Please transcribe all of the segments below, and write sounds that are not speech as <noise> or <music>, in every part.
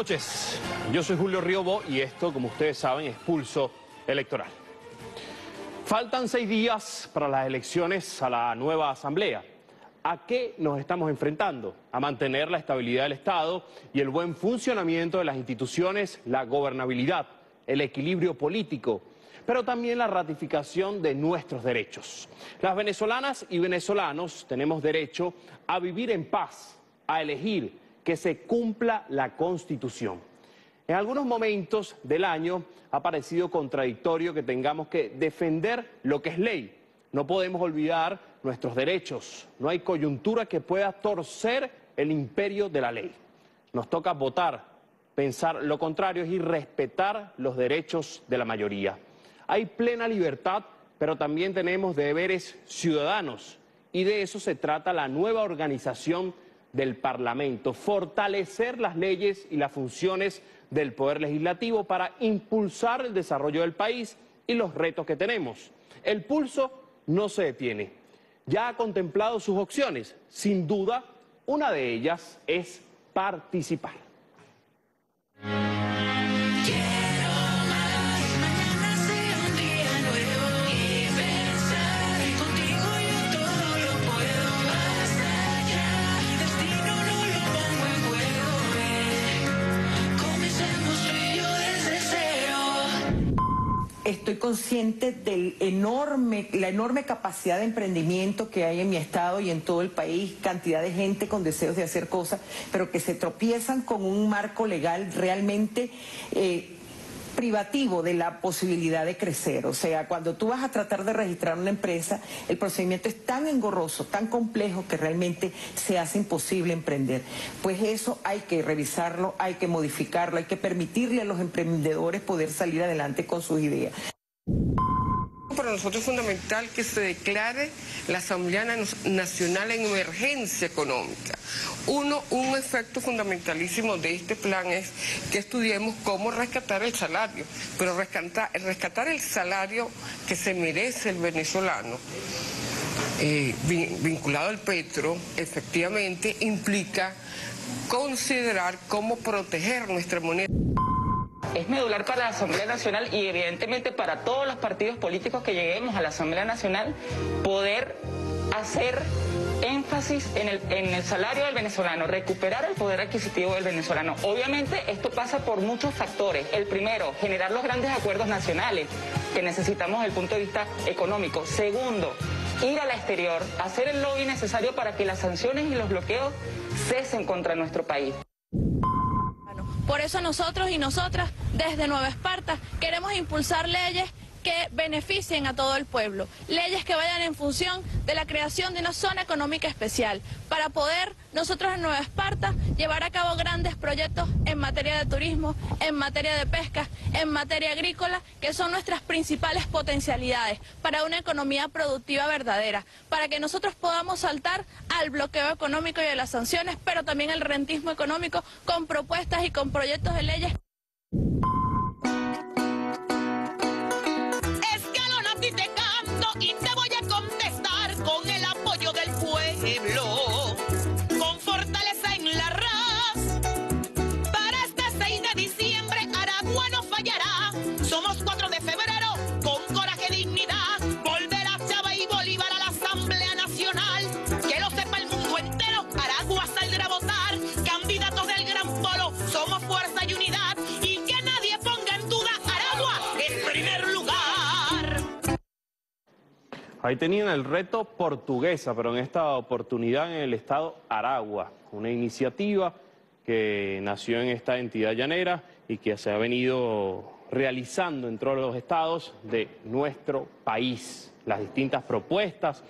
noches. Yo soy Julio Riobo y esto, como ustedes saben, es Pulso Electoral. Faltan seis días para las elecciones a la nueva Asamblea. ¿A qué nos estamos enfrentando? A mantener la estabilidad del Estado y el buen funcionamiento de las instituciones, la gobernabilidad, el equilibrio político, pero también la ratificación de nuestros derechos. Las venezolanas y venezolanos tenemos derecho a vivir en paz, a elegir que se cumpla la Constitución. En algunos momentos del año ha parecido contradictorio que tengamos que defender lo que es ley. No podemos olvidar nuestros derechos. No hay coyuntura que pueda torcer el imperio de la ley. Nos toca votar, pensar lo contrario y respetar los derechos de la mayoría. Hay plena libertad, pero también tenemos deberes ciudadanos y de eso se trata la nueva organización del Parlamento, fortalecer las leyes y las funciones del Poder Legislativo para impulsar el desarrollo del país y los retos que tenemos. El pulso no se detiene. Ya ha contemplado sus opciones. Sin duda, una de ellas es participar. Estoy consciente de la enorme capacidad de emprendimiento que hay en mi estado y en todo el país, cantidad de gente con deseos de hacer cosas, pero que se tropiezan con un marco legal realmente... Eh, privativo de la posibilidad de crecer. O sea, cuando tú vas a tratar de registrar una empresa, el procedimiento es tan engorroso, tan complejo, que realmente se hace imposible emprender. Pues eso hay que revisarlo, hay que modificarlo, hay que permitirle a los emprendedores poder salir adelante con sus ideas. Para nosotros es fundamental que se declare la Asamblea Nacional en emergencia económica. Uno, un efecto fundamentalísimo de este plan es que estudiemos cómo rescatar el salario, pero rescatar, el salario que se merece el venezolano. Eh, vinculado al petro, efectivamente implica considerar cómo proteger nuestra moneda es medular para la Asamblea Nacional y evidentemente para todos los partidos políticos que lleguemos a la Asamblea Nacional poder hacer énfasis en el, en el salario del venezolano, recuperar el poder adquisitivo del venezolano. Obviamente esto pasa por muchos factores. El primero, generar los grandes acuerdos nacionales que necesitamos desde el punto de vista económico. Segundo, ir al exterior, hacer el lobby necesario para que las sanciones y los bloqueos cesen contra nuestro país. Por eso nosotros y nosotras, desde Nueva Esparta, queremos impulsar leyes que beneficien a todo el pueblo, leyes que vayan en función de la creación de una zona económica especial, para poder nosotros en Nueva Esparta llevar a cabo grandes proyectos en materia de turismo, en materia de pesca, en materia agrícola, que son nuestras principales potencialidades para una economía productiva verdadera, para que nosotros podamos saltar al bloqueo económico y a las sanciones, pero también al rentismo económico con propuestas y con proyectos de leyes. Ahí tenían el reto portuguesa, pero en esta oportunidad en el estado Aragua, una iniciativa que nació en esta entidad llanera y que se ha venido realizando en todos los estados de nuestro país. Las distintas propuestas,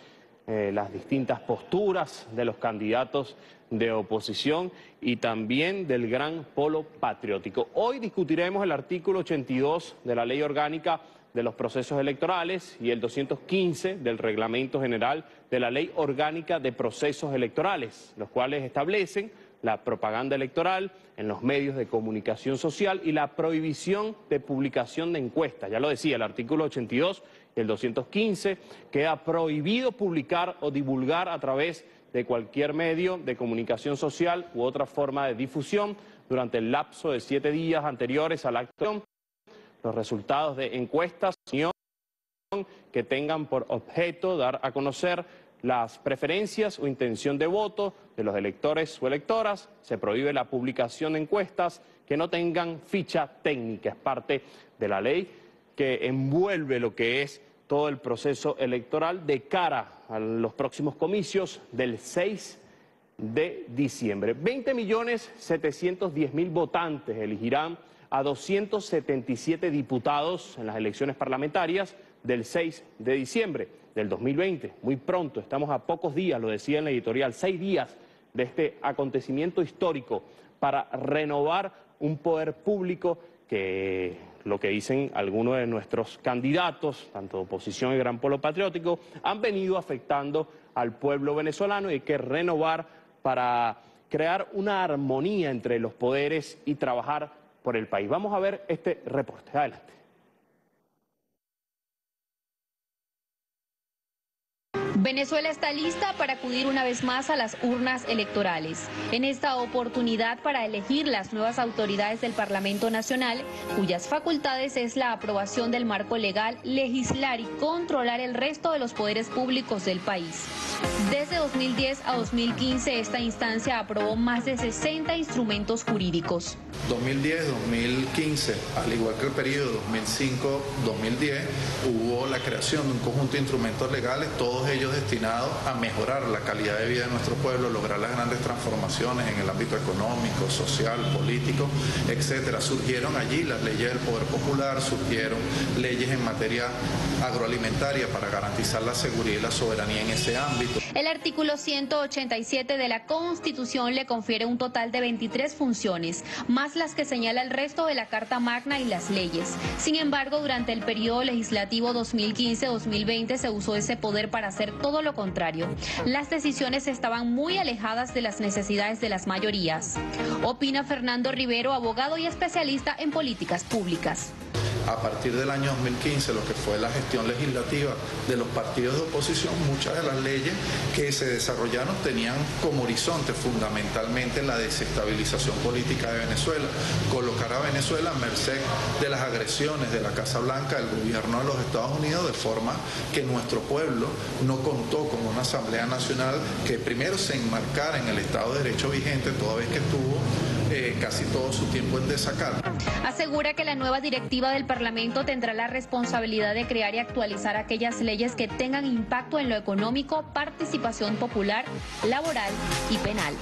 eh, las distintas posturas de los candidatos de oposición y también del gran polo patriótico. Hoy discutiremos el artículo 82 de la Ley Orgánica de los procesos electorales y el 215 del Reglamento General de la Ley Orgánica de Procesos Electorales, los cuales establecen la propaganda electoral en los medios de comunicación social y la prohibición de publicación de encuestas. Ya lo decía, el artículo 82 y el 215 queda prohibido publicar o divulgar a través de cualquier medio de comunicación social u otra forma de difusión durante el lapso de siete días anteriores a la acción los resultados de encuestas que tengan por objeto dar a conocer las preferencias o intención de voto de los electores o electoras. Se prohíbe la publicación de encuestas que no tengan ficha técnica. Es parte de la ley que envuelve lo que es todo el proceso electoral de cara a los próximos comicios del 6 de diciembre. 20 millones 710 mil votantes elegirán a 277 diputados en las elecciones parlamentarias del 6 de diciembre del 2020. Muy pronto, estamos a pocos días, lo decía en la editorial, seis días de este acontecimiento histórico para renovar un poder público que lo que dicen algunos de nuestros candidatos, tanto de oposición y Gran Polo Patriótico, han venido afectando al pueblo venezolano y hay que renovar para crear una armonía entre los poderes y trabajar por el país. Vamos a ver este reporte. Adelante. Venezuela está lista para acudir una vez más a las urnas electorales. En esta oportunidad para elegir las nuevas autoridades del Parlamento Nacional, cuyas facultades es la aprobación del marco legal, legislar y controlar el resto de los poderes públicos del país. Desde 2010 a 2015, esta instancia aprobó más de 60 instrumentos jurídicos. 2010-2015, al igual que el periodo 2005-2010, hubo la creación de un conjunto de instrumentos legales, todos ellos destinados a mejorar la calidad de vida de nuestro pueblo, lograr las grandes transformaciones en el ámbito económico, social, político, etcétera. Surgieron allí las leyes del poder popular, surgieron leyes en materia agroalimentaria para garantizar la seguridad y la soberanía en ese ámbito. El artículo 187 de la Constitución le confiere un total de 23 funciones, más las que señala el resto de la Carta Magna y las leyes. Sin embargo, durante el periodo legislativo 2015-2020 se usó ese poder para hacer todo lo contrario. Las decisiones estaban muy alejadas de las necesidades de las mayorías. Opina Fernando Rivero, abogado y especialista en políticas públicas a partir del año 2015, lo que fue la gestión legislativa de los partidos de oposición, muchas de las leyes que se desarrollaron tenían como horizonte fundamentalmente la desestabilización política de Venezuela, colocar a Venezuela a merced de las agresiones de la Casa Blanca, del gobierno de los Estados Unidos, de forma que nuestro pueblo no contó con una Asamblea Nacional que primero se enmarcara en el Estado de Derecho vigente, toda vez que estuvo eh, casi todo su tiempo en desacato. Asegura que la nueva directiva del Parlamento tendrá la responsabilidad de crear y actualizar aquellas leyes que tengan impacto en lo económico, participación popular, laboral y penal.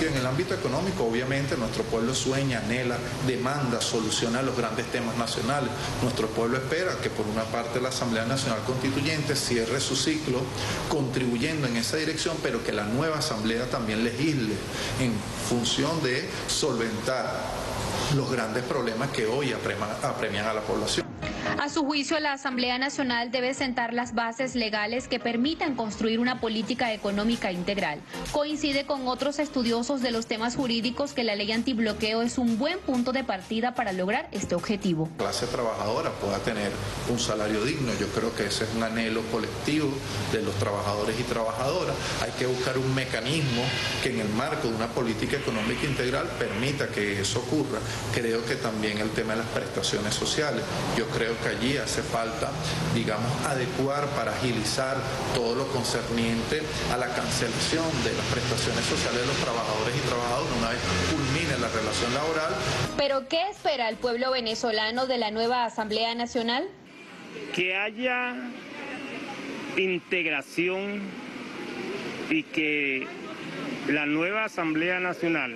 En el ámbito económico, obviamente, nuestro pueblo sueña, anhela, demanda, soluciona los grandes temas nacionales. Nuestro pueblo espera que por una parte la Asamblea Nacional Constituyente cierre su ciclo contribuyendo en esa dirección, pero que la nueva Asamblea también legisle en función de solventar los grandes problemas que hoy apremian a la población. A su juicio, la Asamblea Nacional debe sentar las bases legales que permitan construir una política económica integral. Coincide con otros estudiosos de los temas jurídicos que la ley antibloqueo es un buen punto de partida para lograr este objetivo. La clase trabajadora pueda tener un salario digno. Yo creo que ese es un anhelo colectivo de los trabajadores y trabajadoras. Hay que buscar un mecanismo que en el marco de una política económica integral permita que eso ocurra. Creo que también el tema de las prestaciones sociales. Yo creo que allí hace falta, digamos, adecuar para agilizar todo lo concerniente a la cancelación de las prestaciones sociales de los trabajadores y trabajadoras una vez culmine la relación laboral. Pero ¿qué espera el pueblo venezolano de la nueva Asamblea Nacional? Que haya integración y que la nueva Asamblea Nacional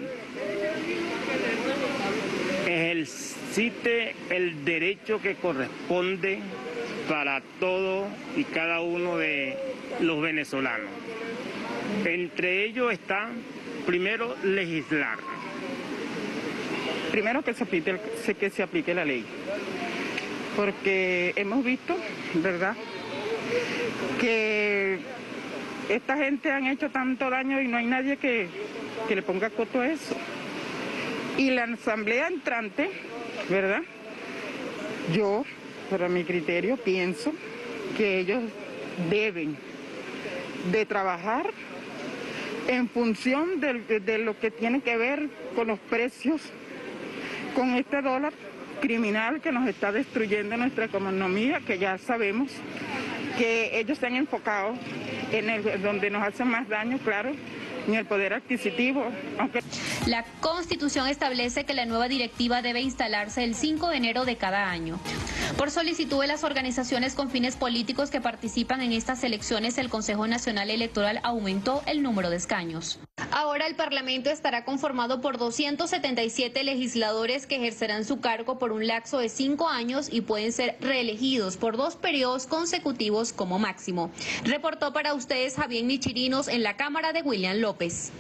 ejercite el derecho que corresponde para todo y cada uno de los venezolanos. Entre ellos está, primero, legislar. Primero que se aplique, la ley. Porque hemos visto, ¿verdad?, que esta gente han hecho tanto daño y no hay nadie que le ponga coto a eso. Y la asamblea entrante, ¿verdad? Yo, para mi criterio, pienso que ellos deben de trabajar en función de, lo que tiene que ver con los precios con este dólar criminal que nos está destruyendo nuestra economía, que ya sabemos que ellos se han enfocado en el donde nos hacen más daño, claro, en el poder adquisitivo. Aunque... La Constitución establece que la nueva directiva debe instalarse el 5 de enero de cada año. Por solicitud de las organizaciones con fines políticos que participan en estas elecciones, el Consejo Nacional Electoral aumentó el número de escaños. Ahora el Parlamento estará conformado por 277 legisladores que ejercerán su cargo por un lapso de cinco años y pueden ser reelegidos por dos periodos consecutivos como máximo. Reportó para ustedes Javier Michirinos en la Cámara de William López.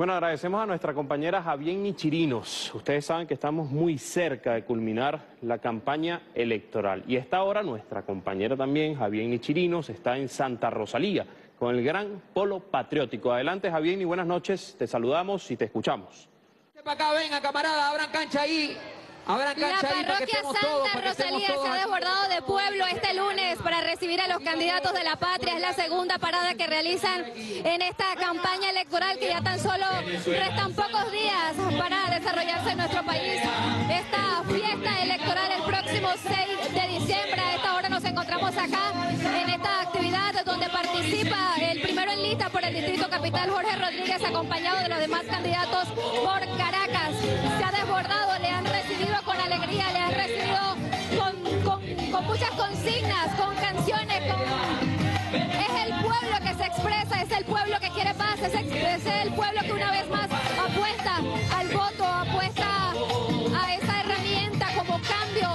Bueno, agradecemos a nuestra compañera Javier Nichirinos. Ustedes saben que estamos muy cerca de culminar la campaña electoral. Y esta hora nuestra compañera también, Javier Nichirinos, está en Santa Rosalía con el gran polo patriótico. Adelante, Javier, y buenas noches. Te saludamos y te escuchamos. Para acá, venga, camarada, abran cancha ahí. La parroquia Santa Rosalía se ha desbordado de pueblo este lunes para recibir a los candidatos de la patria. Es la segunda parada que realizan en esta campaña electoral que ya tan solo restan pocos días para desarrollarse en nuestro país. Esta fiesta electoral el próximo 6 de diciembre. A esta hora nos encontramos acá en esta actividad donde participa en lista por el Distrito Capital, Jorge Rodríguez, acompañado de los demás candidatos por Caracas. Se ha desbordado, le han recibido con alegría, le han recibido con, muchas consignas, con canciones, es el pueblo que se expresa, es el pueblo que quiere paz, es, es el pueblo que una vez más apuesta al voto, apuesta a esa herramienta como cambio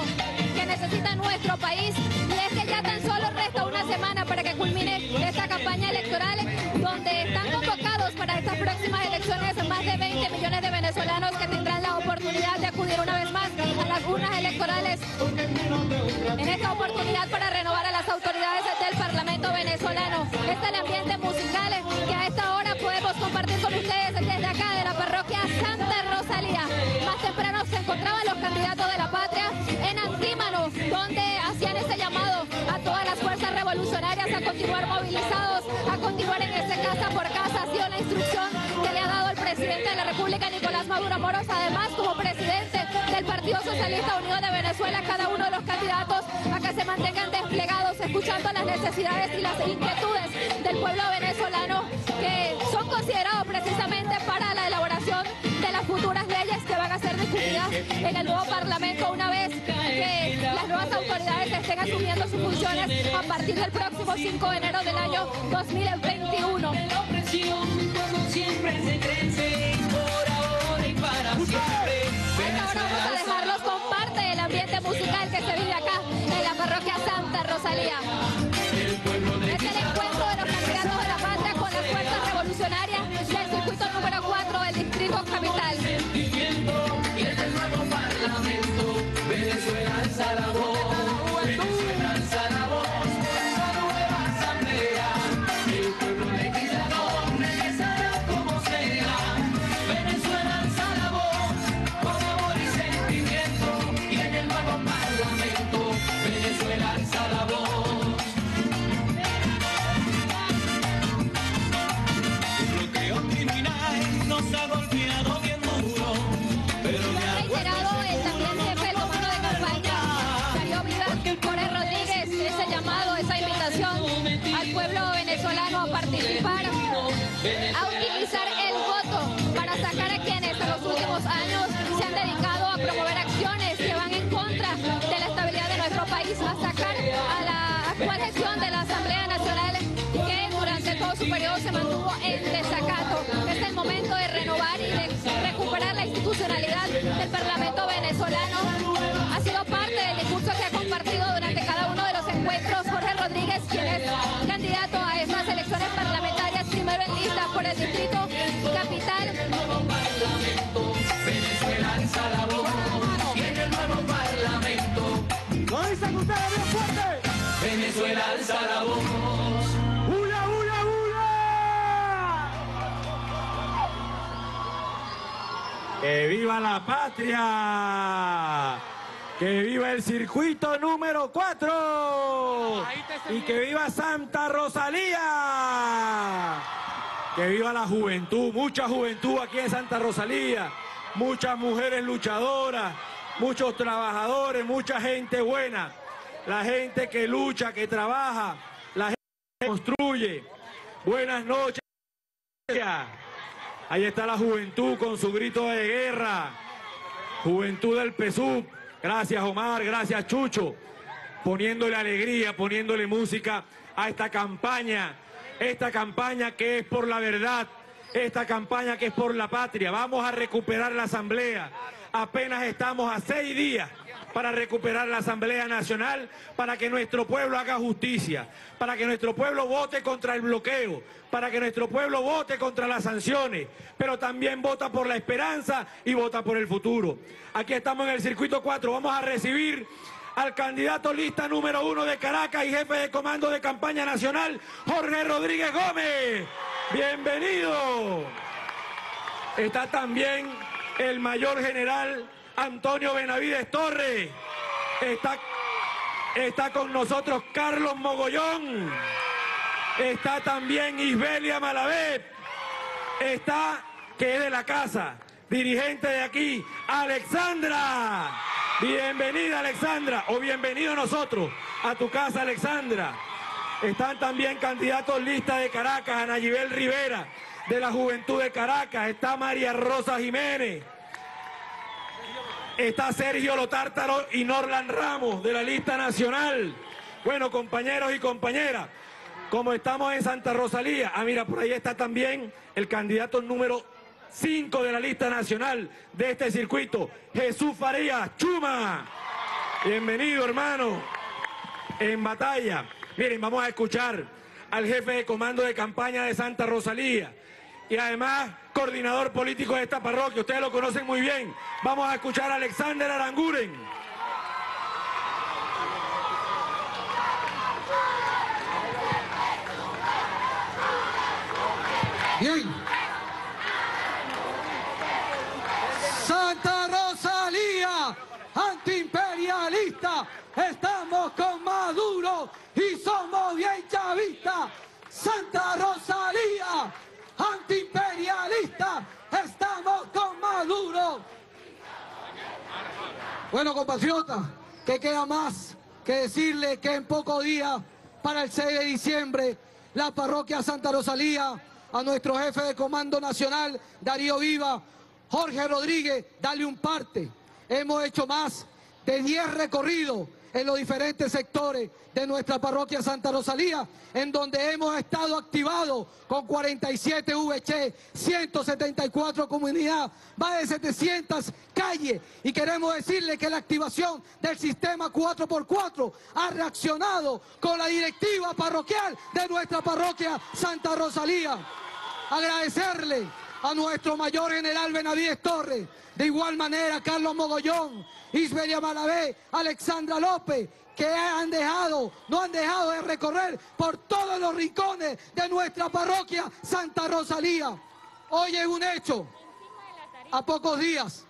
que necesita nuestro país. Ya tan solo resta una semana para que culmine esta campaña electoral, donde están convocados para estas próximas elecciones más de 20 millones de venezolanos que tendrán la oportunidad de acudir una vez más a las urnas electorales en esta oportunidad para renovar a las autoridades del Parlamento venezolano. Este es el ambiente musical que a esta hora podemos compartir con ustedes desde acá de la parroquia Santa Rosalía. Más temprano se encontraban los candidatos de la patria en Antímano, donde hacían ese llamado a continuar movilizados, a continuar en ese casa por casa. Ha sido la instrucción que le ha dado el presidente de la República, Nicolás Maduro Moros, además como presidente del Partido Socialista Unido de Venezuela, cada uno de los candidatos a que se mantengan desplegados, escuchando las necesidades y las inquietudes del pueblo venezolano, que son considerados precisamente para la elaboración futuras leyes que van a ser discutidas en el nuevo Parlamento una vez que las nuevas autoridades estén asumiendo sus funciones a partir del próximo 5 de enero del año 2021. Ahora vamos a dejarlos con parte del ambiente musical que se vive acá en la parroquia Santa Rosalía. Fuerzas revolucionarias del circuito número 4 del Distrito Capital. Alza la voz. ¡Hula, hula, hula! ¡Que viva la patria! ¡Que viva el circuito número 4! ¡Y que viva Santa Rosalía! ¡Que viva la juventud! Mucha juventud aquí en Santa Rosalía. muchas mujeres luchadoras, muchos trabajadores, mucha gente buena, la gente que lucha, que trabaja, la gente que construye. Buenas noches. Ahí está la juventud con su grito de guerra. Juventud del PSUV. Gracias Omar, gracias Chucho. Poniéndole alegría, poniéndole música a esta campaña. Esta campaña que es por la verdad. Esta campaña que es por la patria. Vamos a recuperar la asamblea. Apenas estamos a seis días para recuperar la Asamblea Nacional, para que nuestro pueblo haga justicia, para que nuestro pueblo vote contra el bloqueo, para que nuestro pueblo vote contra las sanciones, pero también vota por la esperanza y vota por el futuro. Aquí estamos en el circuito 4, vamos a recibir al candidato lista número uno de Caracas y jefe de comando de campaña nacional, Jorge Rodríguez Gómez. Bienvenido. Está también el mayor general Antonio Benavides Torres. Está, está con nosotros Carlos Mogollón. Está también Isbelia Malavet. Está, que es de la casa, dirigente de aquí, Alexandra. Bienvenida Alexandra, o bienvenido nosotros, a tu casa Alexandra. Están también candidatos lista de Caracas, Anayibel Rivera, de la Juventud de Caracas. Está María Rosa Jiménez. Está Sergio Lotártaro y Norlan Ramos de la lista nacional. Bueno, compañeros y compañeras, como estamos en Santa Rosalía, ah, mira, por ahí está también el candidato número 5 de la lista nacional de este circuito, Jesús Farías Chuma. Bienvenido, hermano, en batalla. Miren, vamos a escuchar al jefe de comando de campaña de Santa Rosalía y además coordinador político de esta parroquia. Ustedes lo conocen muy bien. Vamos a escuchar a Alexander Aranguren. Bien. Santa Rosalía, antiimperialista, estamos con Maduro y somos bien chavistas. Santa Rosalía, antiimperialista, estamos con Maduro. Bueno, compatriotas, ¿qué queda más que decirle que en pocos días, para el 6 de diciembre, la parroquia Santa Rosalía, a nuestro jefe de Comando Nacional, Darío Viva, Jorge Rodríguez, dale un parte. Hemos hecho más de 10 recorridos en los diferentes sectores de nuestra parroquia Santa Rosalía, en donde hemos estado activados con 47 VC, 174 comunidades, más de 700 calles. Y queremos decirle que la activación del sistema 4x4 ha reaccionado con la directiva parroquial de nuestra parroquia Santa Rosalía. Agradecerle a nuestro mayor general Benavides Torres, de igual manera Carlos Mogollón, Isberia Malavé, Alexandra López, que han dejado, no han dejado de recorrer por todos los rincones de nuestra parroquia Santa Rosalía. Hoy es un hecho, a pocos días,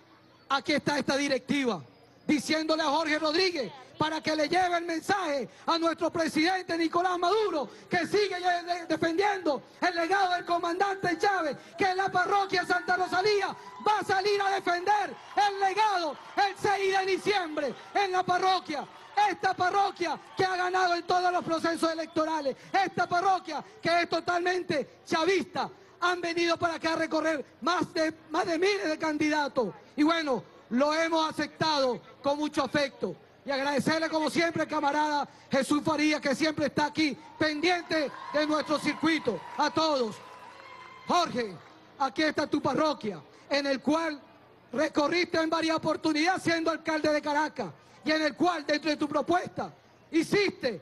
aquí está esta directiva, diciéndole a Jorge Rodríguez para que le lleve el mensaje a nuestro presidente Nicolás Maduro, que sigue de- defendiendo el legado del comandante Chávez, que la parroquia Santa Rosalía va a salir a defender el legado el 6 de diciembre en la parroquia. Esta parroquia que ha ganado en todos los procesos electorales, esta parroquia que es totalmente chavista, han venido para acá a recorrer más de, más de miles de candidatos. Y bueno, lo hemos aceptado con mucho afecto. Y agradecerle como siempre camarada Jesús Faría, que siempre está aquí, pendiente de nuestro circuito. A todos. Jorge, aquí está tu parroquia, en el cual recorriste en varias oportunidades siendo alcalde de Caracas, y en el cual, dentro de tu propuesta, hiciste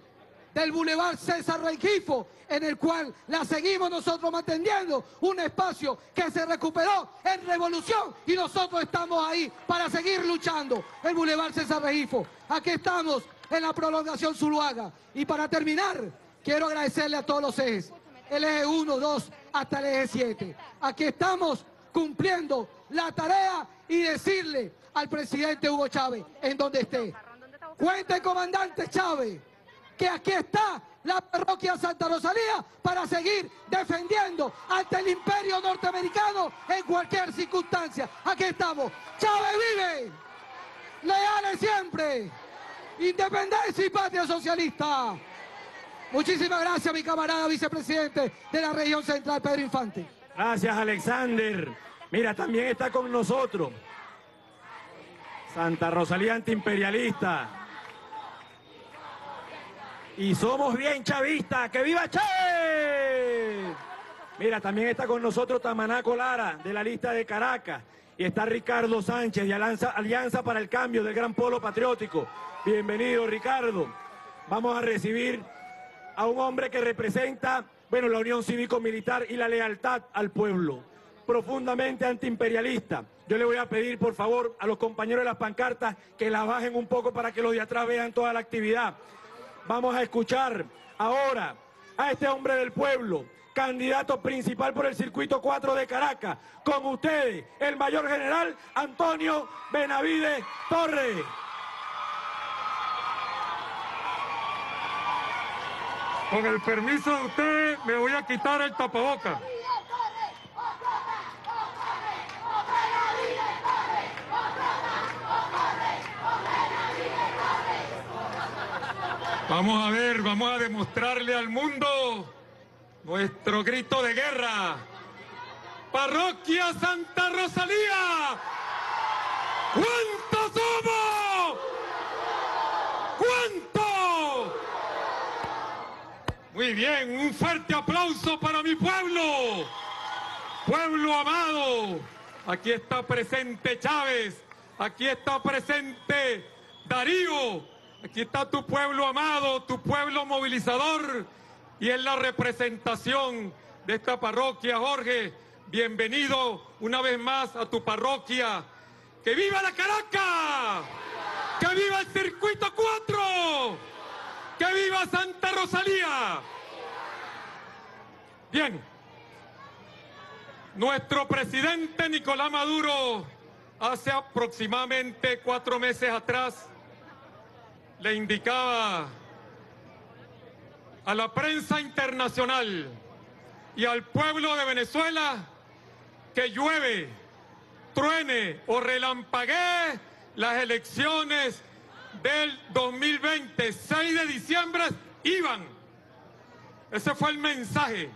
del Boulevard César Rengifo, en el cual la seguimos nosotros manteniendo, un espacio que se recuperó en revolución y nosotros estamos ahí para seguir luchando. El Boulevard César Rengifo. Aquí estamos en la prolongación Zuluaga. Y para terminar, quiero agradecerle a todos los ejes, el eje 1, 2, hasta el eje 7. Aquí estamos cumpliendo la tarea y decirle al presidente Hugo Chávez, en donde esté, cuente comandante Chávez, que aquí está la parroquia Santa Rosalía para seguir defendiendo ante el imperio norteamericano en cualquier circunstancia. Aquí estamos. Chávez vive. Leales siempre. Independencia y patria socialista. Muchísimas gracias, mi camarada vicepresidente de la región central, Pedro Infante. Gracias, Alexander. Mira, también está con nosotros Santa Rosalía antiimperialista. Y somos bien chavistas. ¡Que viva Chávez! Mira, también está con nosotros Tamanaco Lara, de la lista de Caracas. Y está Ricardo Sánchez, de Alianza, Alianza para el Cambio, del Gran Polo Patriótico. Bienvenido, Ricardo. Vamos a recibir a un hombre que representa, bueno, la unión cívico-militar y la lealtad al pueblo. Profundamente antiimperialista. Yo le voy a pedir, por favor, a los compañeros de las pancartas que la bajen un poco para que los de atrás vean toda la actividad. Vamos a escuchar ahora a este hombre del pueblo, candidato principal por el circuito 4 de Caracas. Con ustedes, el mayor general Antonio Benavides Torres. Con el permiso de ustedes, me voy a quitar el tapaboca. Vamos a ver, vamos a demostrarle al mundo nuestro grito de guerra. Parroquia Santa Rosalía. ¿Cuántos somos? ¿Cuántos? Muy bien, un fuerte aplauso para mi pueblo. Pueblo amado. Aquí está presente Chávez. Aquí está presente Darío. Aquí está tu pueblo amado, tu pueblo movilizador. Y es la representación de esta parroquia, Jorge. Bienvenido una vez más a tu parroquia. ¡Que viva la Caracas! ¡Que viva el circuito 4! ¡Que viva Santa Rosalía! Bien, nuestro presidente Nicolás Maduro hace aproximadamente cuatro meses atrás le indicaba a la prensa internacional y al pueblo de Venezuela que llueve, truene o relampaguee las elecciones del 2020, 6 de diciembre, iban. Ese fue el mensaje.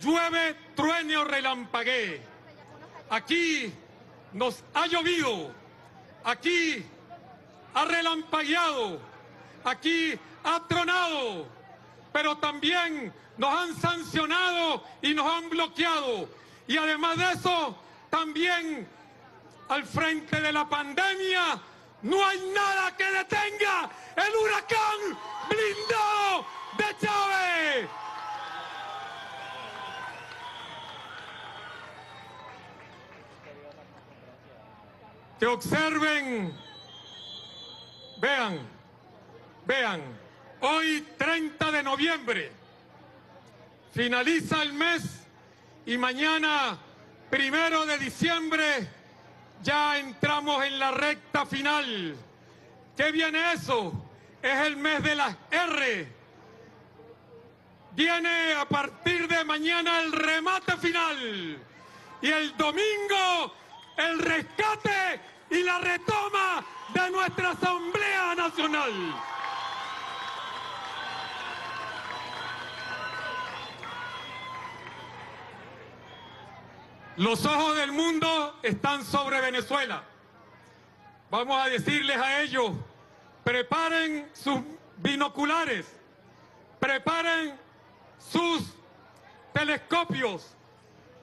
Llueve, truene o relampaguee. Aquí nos ha llovido. Aquí ha relampagueado. Aquí ha tronado. Pero también nos han sancionado y nos han bloqueado. Y además de eso, también al frente de la pandemia no hay nada que detenga el huracán blindado de Chávez. Que observen, vean, vean, hoy 30 de noviembre finaliza el mes y mañana, primero de diciembre, ya entramos en la recta final. ¿Qué viene eso? Es el mes de las R. Viene a partir de mañana el remate final. Y el domingo el rescate y la retoma de nuestra Asamblea Nacional. Los ojos del mundo están sobre Venezuela. Vamos a decirles a ellos, preparen sus binoculares, preparen sus telescopios,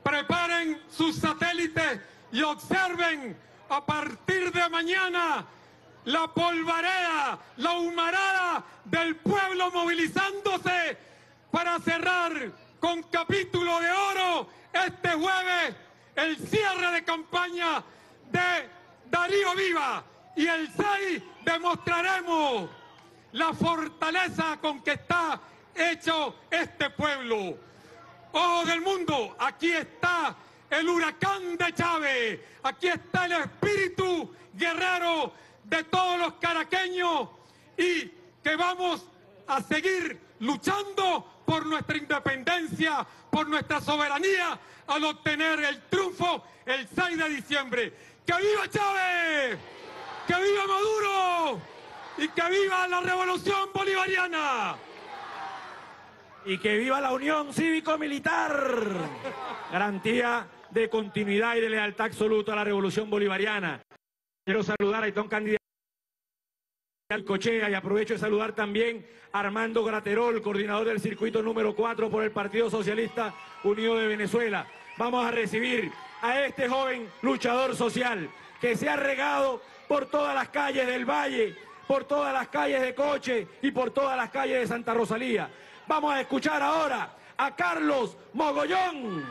preparen sus satélites y observen a partir de mañana la polvareda, la humarada del pueblo movilizándose para cerrar con capítulo de oro este jueves el cierre de campaña de Darío Viva y el 6 demostraremos la fortaleza con que está hecho este pueblo. Ojo del mundo, aquí está el huracán de Chávez, aquí está el espíritu guerrero de todos los caraqueños y que vamos a seguir luchando por nuestra independencia, por nuestra soberanía, al obtener el triunfo el 6 de diciembre. ¡Que viva Chávez! ¡Que viva Maduro! ¡Y que viva la revolución bolivariana! Y que viva la Unión Cívico-Militar. Garantía de continuidad y de lealtad absoluta a la revolución bolivariana. Quiero saludar a Itón Candidato. Cochea y aprovecho de saludar también a Armando Graterol, coordinador del circuito número 4 por el Partido Socialista Unido de Venezuela. Vamos a recibir a este joven luchador social que se ha regado por todas las calles del Valle, por todas las calles de Coche y por todas las calles de Santa Rosalía. Vamos a escuchar ahora a Carlos Mogollón.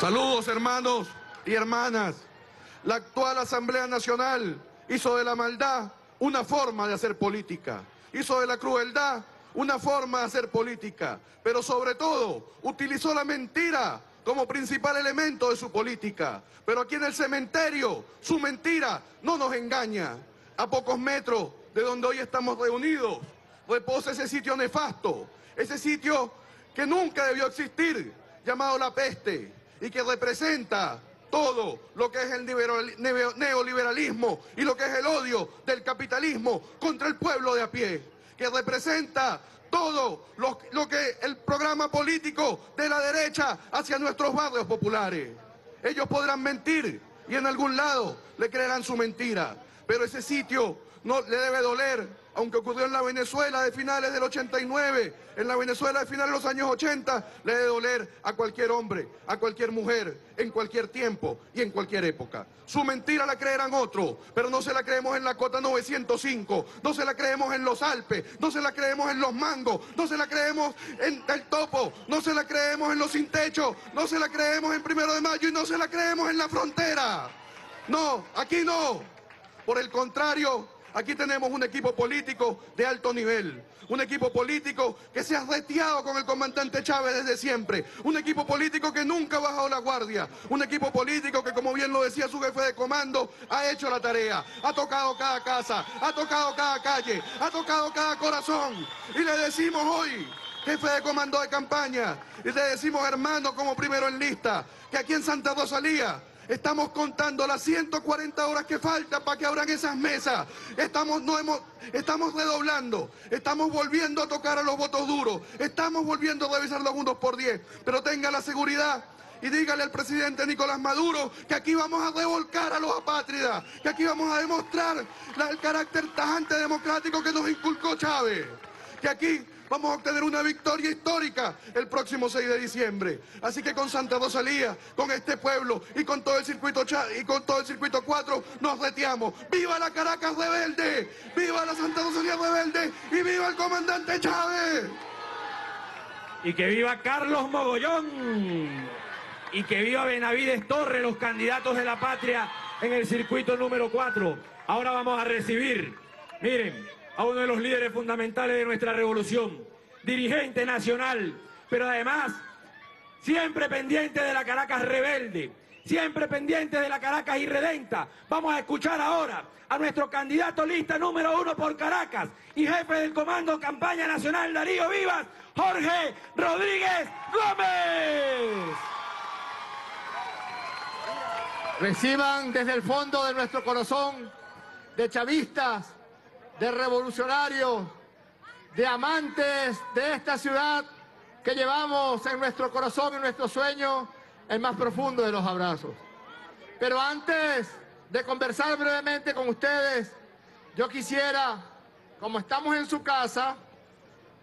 Saludos hermanos y hermanas. La actual Asamblea Nacional hizo de la maldad una forma de hacer política. Hizo de la crueldad una forma de hacer política. Pero sobre todo utilizó la mentira como principal elemento de su política. Pero aquí en el cementerio su mentira no nos engaña. A pocos metros de donde hoy estamos reunidos reposa ese sitio nefasto, ese sitio que nunca debió existir, llamado la peste, y que representa todo lo que es el liberal- neo- neoliberalismo y lo que es el odio del capitalismo contra el pueblo de a pie, que representa todo lo, lo que el programa político de la derecha hacia nuestros barrios populares. Ellos podrán mentir y en algún lado le creerán su mentira, pero ese sitio no le debe doler aunque ocurrió en la Venezuela de finales del 89, en la Venezuela de finales de los años 80, le debe doler a cualquier hombre, a cualquier mujer, en cualquier tiempo y en cualquier época. Su mentira la creerán otros, pero no se la creemos en la cota 905, no se la creemos en los Alpes, no se la creemos en los mangos, no se la creemos en el topo, no se la creemos en los sin techo, no se la creemos en primero de mayo y no se la creemos en la frontera. No, aquí no. Por el contrario, aquí tenemos un equipo político de alto nivel. Un equipo político que se ha reteado con el comandante Chávez desde siempre. Un equipo político que nunca ha bajado la guardia. Un equipo político que, como bien lo decía su jefe de comando, ha hecho la tarea. Ha tocado cada casa, ha tocado cada calle, ha tocado cada corazón. Y le decimos hoy, jefe de comando de campaña, y le decimos hermano como primero en lista, que aquí en Santa Rosalía Estamos contando las 140 horas que faltan para que abran esas mesas. Estamos, no hemos, estamos redoblando, estamos volviendo a tocar a los votos duros, estamos volviendo a revisar los unos por 10. Pero tenga la seguridad y dígale al presidente Nicolás Maduro que aquí vamos a revolcar a los apátridas, que aquí vamos a demostrar el carácter tajante democrático que nos inculcó Chávez, que aquí vamos a obtener una victoria histórica el próximo 6 de diciembre. Así que con Santa Rosalía, con este pueblo y con todo el circuito y con todo el circuito 4 nos reteamos. ¡Viva la Caracas rebelde! ¡Viva la Santa Rosalía rebelde! ¡Y viva el comandante Chávez! Y que viva Carlos Mogollón. Y que viva Benavides Torres, los candidatos de la patria en el circuito número 4. Ahora vamos a recibir, miren, a uno de los líderes fundamentales de nuestra revolución, dirigente nacional, pero además siempre pendiente de la Caracas rebelde, siempre pendiente de la Caracas irredenta. Vamos a escuchar ahora a nuestro candidato lista número uno por Caracas y jefe del Comando Campaña Nacional Darío Vivas, Jorge Rodríguez Gómez. Reciban desde el fondo de nuestro corazón, de chavistas, de revolucionarios, de amantes de esta ciudad que llevamos en nuestro corazón y nuestro sueño el más profundo de los abrazos. Pero antes de conversar brevemente con ustedes, yo quisiera, como estamos en su casa,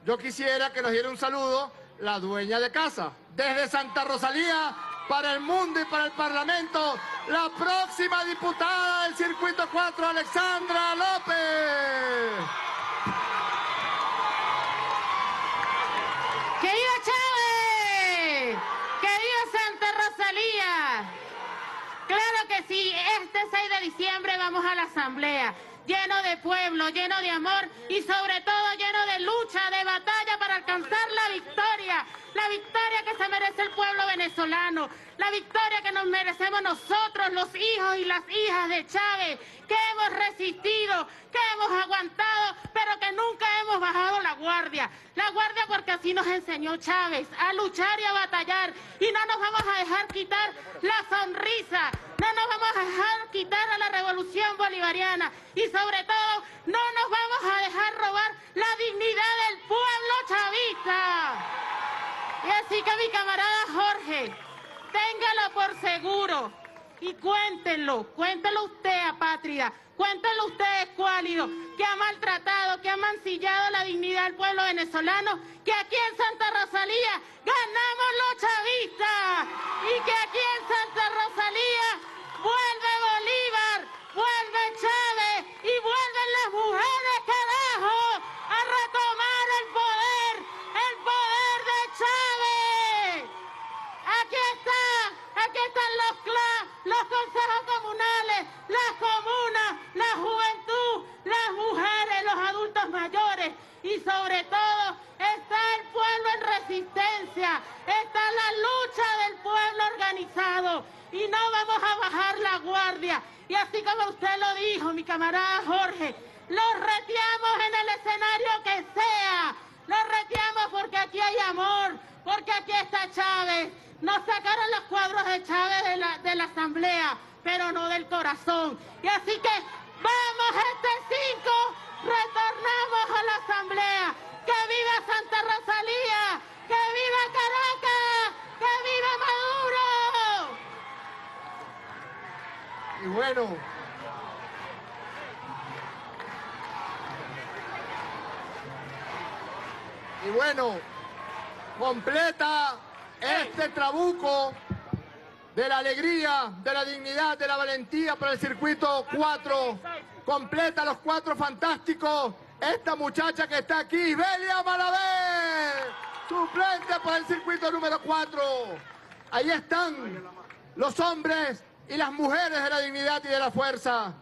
yo quisiera que nos diera un saludo la dueña de casa. Desde Santa Rosalía, para el mundo y para el Parlamento, la próxima diputada del Circuito 4, Alexandra López. ¡Que viva Chávez! ¡Que viva Santa Rosalía! Claro que sí, este 6 de diciembre vamos a asamblea, lleno de pueblo, lleno de amor y sobre todo lleno de lucha, de batalla para alcanzar la victoria, la victoria que se merece el pueblo venezolano, la victoria que nos merecemos nosotros, los hijos y las hijas de Chávez, que hemos resistido, que hemos aguantado, pero que nunca hemos bajado la guardia. La guardia porque así nos enseñó Chávez, a luchar y a batallar. Y no nos vamos a dejar quitar la sonrisa, no nos vamos a dejar quitar a la revolución bolivariana. Y sobre todo, no nos vamos a dejar robar la dignidad del pueblo chavista. Y así que mi camarada Jorge, téngalo por seguro y cuéntenlo, cuéntenlo usted a Patria, cuéntenlo usted Escuálido, que ha maltratado, que ha mancillado la dignidad del pueblo venezolano, que aquí en Santa Rosalía ganamos los chavistas y que aquí en Santa Rosalía vuelve Bolívar, vuelve Chávez y vuelven aquí están los cla- los consejos comunales, las comunas, la juventud, las mujeres, los adultos mayores y sobre todo está el pueblo en resistencia, está la lucha del pueblo organizado y no vamos a bajar la guardia. Y así como usted lo dijo, mi camarada Jorge, los reteamos en el escenario que sea, los reteamos porque aquí hay amor, porque aquí está Chávez. Nos sacaron los cuadros de Chávez de la, de la asamblea, pero no del corazón. Y así que vamos este 5, retornamos a la asamblea. ¡Que viva Santa Rosalía! ¡Que viva Caracas! ¡Que viva Maduro! Y bueno, y bueno, completa este trabuco de la alegría, de la dignidad, de la valentía para el circuito 4. Completa los cuatro fantásticos. Esta muchacha que está aquí, Belia Malavé, suplente para el circuito número 4. Ahí están los hombres y las mujeres de la dignidad y de la fuerza,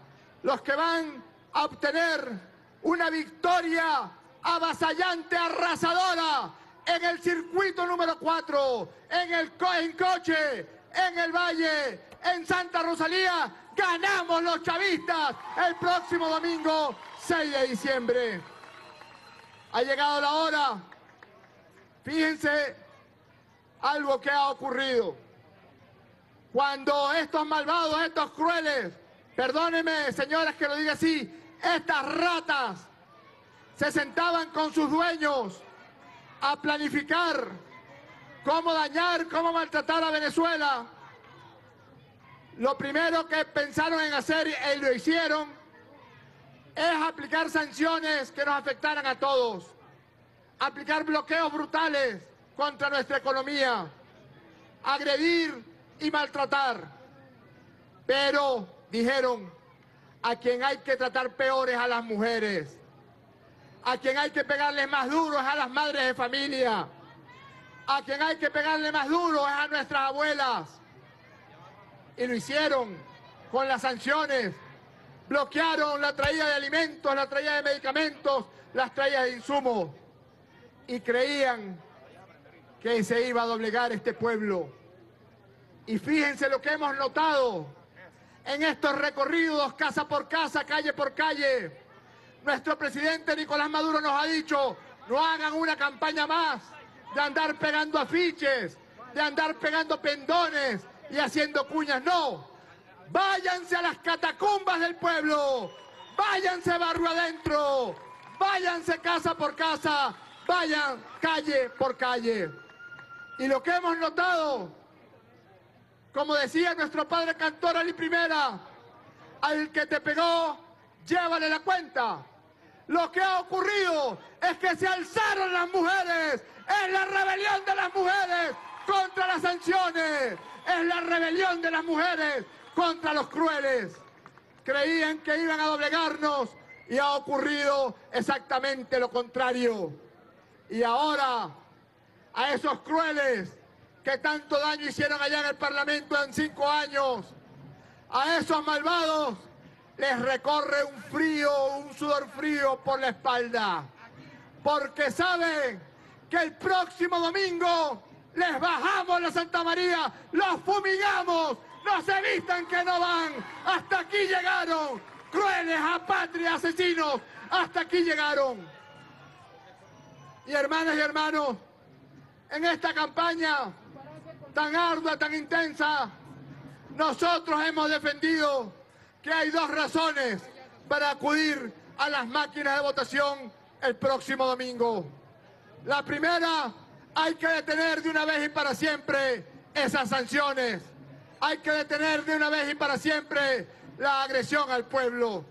los que van a obtener una victoria avasallante, arrasadora en el circuito número 4, en el en coche, en el Valle, en Santa Rosalía. Ganamos los chavistas el próximo domingo 6 de diciembre. Ha llegado la hora. Fíjense algo que ha ocurrido. Cuando estos malvados, estos crueles, perdónenme señoras que lo diga así, estas ratas se sentaban con sus dueños a planificar cómo dañar, cómo maltratar a Venezuela. Lo primero que pensaron en hacer y lo hicieron es aplicar sanciones que nos afectaran a todos, aplicar bloqueos brutales contra nuestra economía, agredir y maltratar. Pero dijeron, a quien hay que tratar peores a las mujeres, a quien hay que pegarles más duro es a las madres de familia, a quien hay que pegarle más duro es a nuestras abuelas. Y lo hicieron con las sanciones, bloquearon la traída de alimentos, la traída de medicamentos, las traídas de insumos y creían que se iba a doblegar este pueblo. Y fíjense lo que hemos notado en estos recorridos casa por casa, calle por calle. Nuestro presidente Nicolás Maduro nos ha dicho, no hagan una campaña más de andar pegando afiches, de andar pegando pendones y haciendo cuñas, no. Váyanse a las catacumbas del pueblo, váyanse barrio adentro, váyanse casa por casa, vayan calle por calle. Y lo que hemos notado, como decía nuestro padre cantor Ali Primera, al que te pegó, llévale la cuenta. Lo que ha ocurrido es que se alzaron las mujeres, es la rebelión de las mujeres contra las sanciones, es la rebelión de las mujeres contra los crueles. Creían que iban a doblegarnos y ha ocurrido exactamente lo contrario. Y ahora, a esos crueles que tanto daño hicieron allá en el Parlamento en cinco años, a esos malvados les recorre un frío, un sudor frío por la espalda, porque saben que el próximo domingo les bajamos la Santa María, los fumigamos, no se vistan que no van, hasta aquí llegaron, crueles, apátridas, asesinos, hasta aquí llegaron. Y hermanas y hermanos, en esta campaña tan ardua, tan intensa, nosotros hemos defendido que hay dos razones para acudir a las máquinas de votación el próximo domingo. La primera, hay que detener de una vez y para siempre esas sanciones. Hay que detener de una vez y para siempre la agresión al pueblo.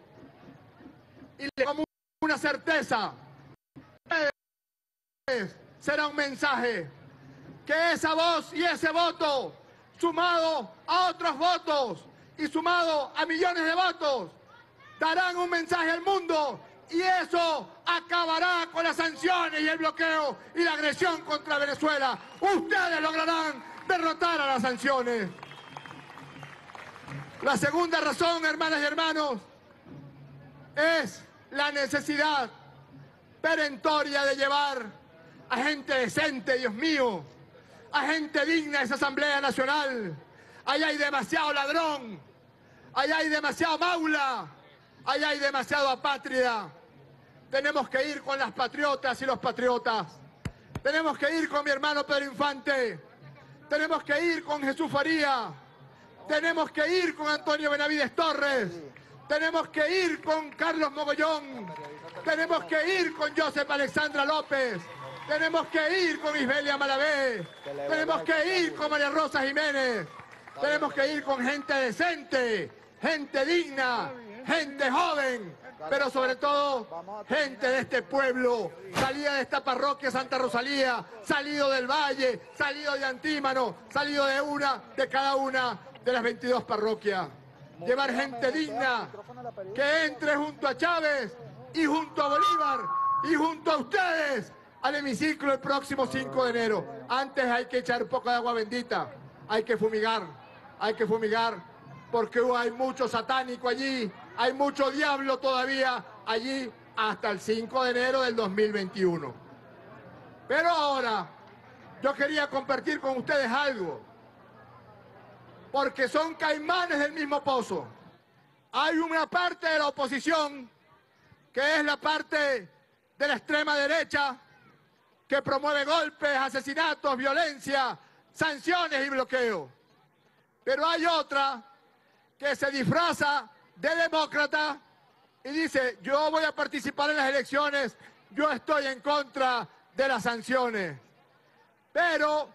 Y le como una certeza, será un mensaje que esa voz y ese voto, sumado a otros votos y sumado a millones de votos, darán un mensaje al mundo y eso acabará con las sanciones y el bloqueo y la agresión contra Venezuela. Ustedes lograrán derrotar a las sanciones. La segunda razón, hermanas y hermanos, es la necesidad perentoria de llevar a gente decente, Dios mío, a gente digna de esa Asamblea Nacional. Allá hay demasiado ladrón, allá hay demasiado maula, allá hay demasiado apátrida. Tenemos que ir con las patriotas y los patriotas. Tenemos que ir con mi hermano Pedro Infante. Tenemos que ir con Jesús Faría. Tenemos que ir con Antonio Benavides Torres. Tenemos que ir con Carlos Mogollón. Tenemos que ir con Josep Alexandra López. Tenemos que ir con Isbelia Malavé. Tenemos que ir con María Rosa Jiménez. Tenemos que ir con gente decente, gente digna, gente joven, pero sobre todo gente de este pueblo, salida de esta parroquia Santa Rosalía, salido del Valle, salido de Antímano, salido de una, de cada una de las 22 parroquias. Llevar gente digna que entre junto a Chávez y junto a Bolívar y junto a ustedes al hemiciclo el próximo 5 de enero. Antes hay que echar un poco de agua bendita, hay que fumigar, hay que fumigar, porque hay mucho satánico allí, hay mucho diablo todavía allí hasta el 5 de enero del 2021. Pero ahora yo quería compartir con ustedes algo, porque son caimanes del mismo pozo. Hay una parte de la oposición, que es la parte de la extrema derecha, que promueve golpes, asesinatos, violencia, sanciones y bloqueo. Pero hay otra que se disfraza de demócrata y dice, yo voy a participar en las elecciones, yo estoy en contra de las sanciones. Pero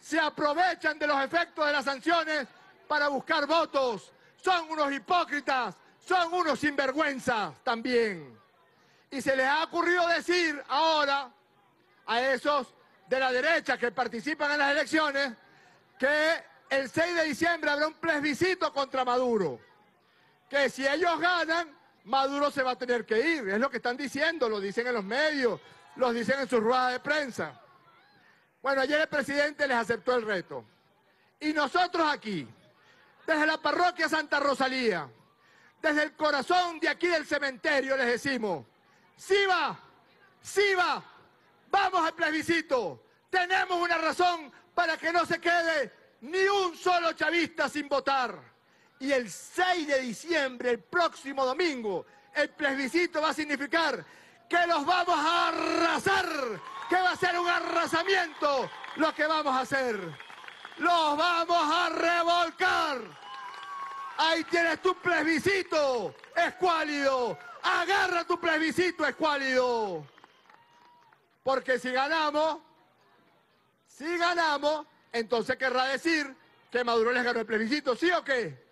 se aprovechan de los efectos de las sanciones para buscar votos. Son unos hipócritas, son unos sinvergüenzas también. Y se les ha ocurrido decir ahora a esos de la derecha que participan en las elecciones que el 6 de diciembre habrá un plebiscito contra Maduro. Que si ellos ganan, Maduro se va a tener que ir. Es lo que están diciendo, lo dicen en los medios, lo dicen en sus ruedas de prensa. Bueno, ayer el presidente les aceptó el reto. Y nosotros aquí, desde la parroquia Santa Rosalía, desde el corazón de aquí del cementerio, les decimos, sí va, sí va, vamos al plebiscito. Tenemos una razón para que no se quede ni un solo chavista sin votar. Y el 6 de diciembre, el próximo domingo, el plebiscito va a significar que los vamos a arrasar, que va a ser un arrasamiento lo que vamos a hacer. Los vamos a revolcar. Ahí tienes tu plebiscito, escuálido. Agarra tu plebiscito, escuálido. Porque si ganamos, si ganamos, entonces querrá decir que Maduro les ganó el plebiscito, ¿sí o qué?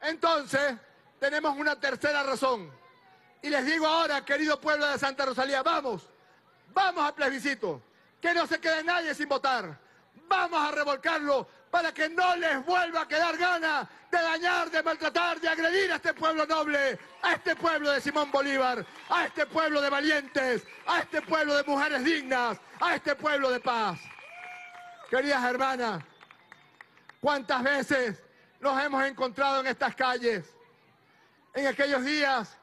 Entonces, tenemos una tercera razón. Y les digo ahora, querido pueblo de Santa Rosalía, vamos, vamos al plebiscito. Que no se quede nadie sin votar. Vamos a revolcarlo para que no les vuelva a quedar gana de dañar, de maltratar, de agredir a este pueblo noble, a este pueblo de Simón Bolívar, a este pueblo de valientes, a este pueblo de mujeres dignas, a este pueblo de paz. Queridas hermanas, ¿cuántas veces nos hemos encontrado en estas calles? En aquellos días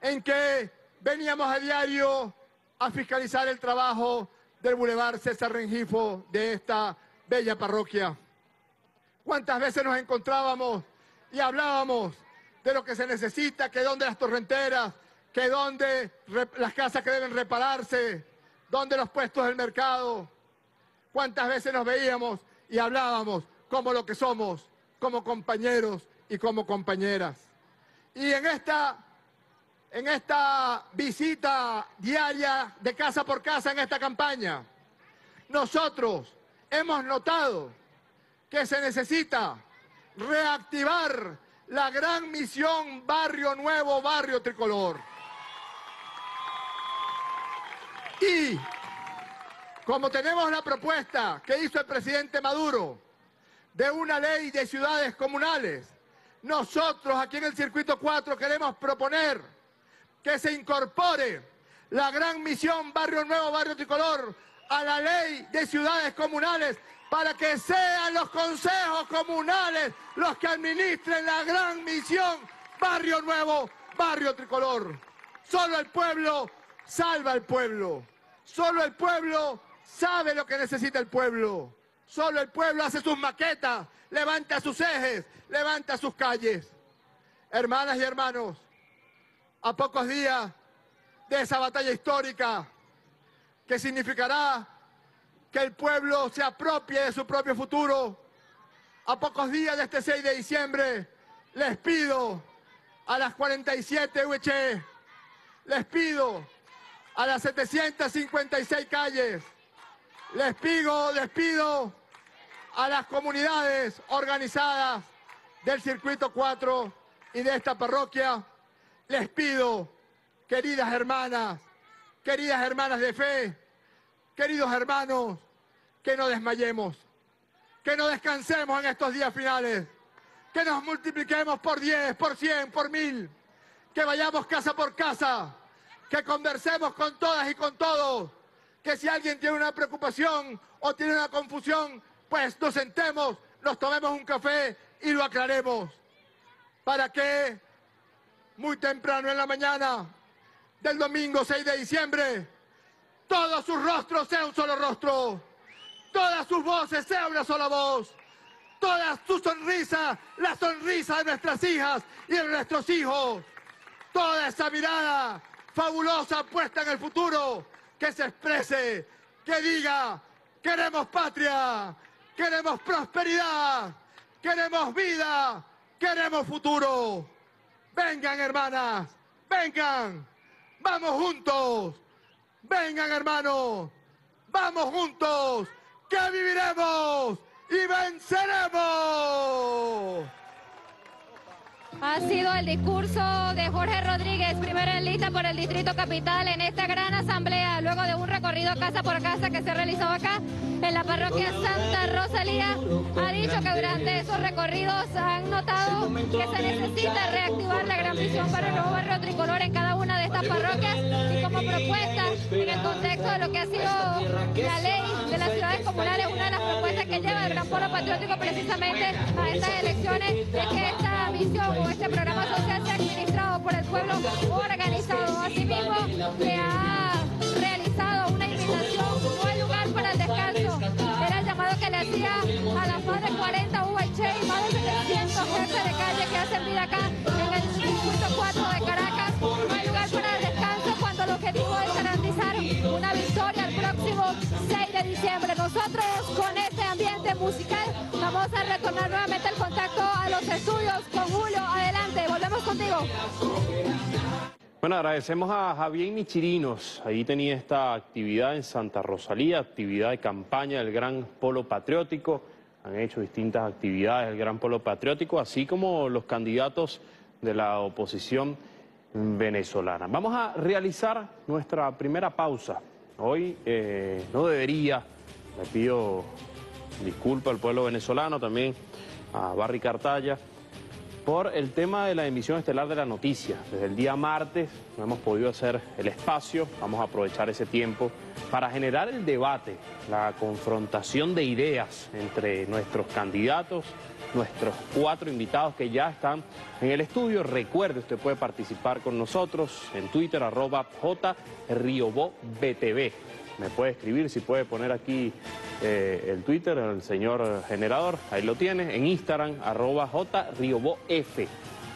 en que veníamos a diario a fiscalizar el trabajo del Boulevard César Rengifo de esta bella parroquia. ¿Cuántas veces nos encontrábamos y hablábamos de lo que se necesita, que dónde las torrenteras, que dónde las casas que deben repararse, dónde los puestos del mercado? ¿Cuántas veces nos veíamos y hablábamos como lo que somos, como compañeros y como compañeras? Y en esta, en esta visita diaria de casa por casa en esta campaña, nosotros hemos notado que se necesita reactivar la gran misión Barrio Nuevo, Barrio Tricolor. Y como tenemos la propuesta que hizo el presidente Maduro de una ley de ciudades comunales, nosotros aquí en el Circuito 4 queremos proponer que se incorpore la gran misión Barrio Nuevo, Barrio Tricolor a la ley de ciudades comunales para que sean los consejos comunales los que administren la gran misión Barrio Nuevo, Barrio Tricolor. Solo el pueblo salva al pueblo. Solo el pueblo sabe lo que necesita el pueblo. Solo el pueblo hace sus maquetas, levanta sus ejes, levanta sus calles. Hermanas y hermanos, a pocos días de esa batalla histórica que significará que el pueblo se apropie de su propio futuro, a pocos días de este 6 de diciembre, les pido a las 47 UH, les pido a las 756 calles, les pido, les pido a las comunidades organizadas del Circuito 4 y de esta parroquia, les pido, queridas hermanas, queridas hermanas de fe, queridos hermanos, que no desmayemos, que no descansemos en estos días finales, que nos multipliquemos por 10, por 100, por 1000, que vayamos casa por casa, que conversemos con todas y con todos, que si alguien tiene una preocupación o tiene una confusión, pues nos sentemos, nos tomemos un café y lo aclaremos. Para que muy temprano en la mañana del domingo 6 de diciembre, todos sus rostros sean un solo rostro, todas sus voces sean una sola voz, toda su sonrisa, la sonrisa de nuestras hijas y de nuestros hijos, toda esa mirada fabulosa puesta en el futuro, que se exprese, que diga, queremos patria, queremos prosperidad, queremos vida, queremos futuro. Vengan hermanas, vengan, vamos juntos, vengan hermanos, vamos juntos, que viviremos y venceremos. Ha sido el discurso de Jorge Rodríguez, primero en lista por el Distrito Capital en esta gran asamblea, luego de un recorrido casa por casa que se realizó acá en la parroquia Santa Rosalía. Ha dicho que durante esos recorridos han notado que se necesita reactivar la gran visión para el nuevo barrio tricolor en cada una de estas parroquias y como propuesta en el contexto de lo que ha sido la ley de las ciudades comunales, una de las propuestas que lleva el Gran Polo Patriótico precisamente a estas elecciones es que esta misión este programa social sea administrado por el pueblo organizado. Asimismo, se ha realizado una invitación, no hay lugar para el descanso. Era el llamado que le hacía a las más de 40 UH y más de 700 jefes de calle que hacen vida acá en el circuito 4 de Caracas. No hay lugar para el descanso cuando el objetivo es garantizar una victoria el próximo 6 de diciembre. Nosotros con este ambiente musical vamos a retornar nuevamente el contacto a los estudios con Julio. Adelante, volvemos contigo. Bueno, agradecemos a Javier Michirinos. Ahí tenía esta actividad en Santa Rosalía, actividad de campaña del Gran Polo Patriótico. Han hecho distintas actividades del Gran Polo Patriótico, así como los candidatos de la oposición venezolana. Vamos a realizar nuestra primera pausa. Hoy eh, no debería, le pido disculpa al pueblo venezolano, también a Barry Cartaya, por el tema de la emisión estelar de la noticia. Desde el día martes no hemos podido hacer el espacio, vamos a aprovechar ese tiempo para generar el debate, la confrontación de ideas entre nuestros candidatos, nuestros cuatro invitados que ya están en el estudio. Recuerde, usted puede participar con nosotros en Twitter, arroba JRiobóBTV. Me puede escribir, si puede poner aquí eh, el Twitter, el señor generador, ahí lo tiene, en Instagram, arroba jriobof.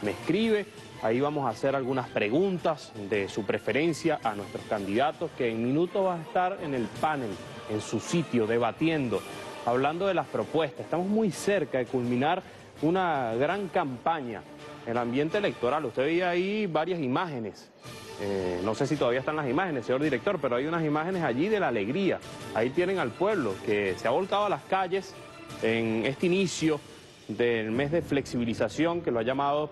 Me escribe, ahí vamos a hacer algunas preguntas de su preferencia a nuestros candidatos, que en minutos va a estar en el panel, en su sitio, debatiendo, hablando de las propuestas. Estamos muy cerca de culminar una gran campaña el ambiente electoral. Usted veía ahí varias imágenes. Eh, no sé si todavía están las imágenes, señor director, pero hay unas imágenes allí de la alegría. Ahí tienen al pueblo que se ha volcado a las calles en este inicio del mes de flexibilización que lo ha llamado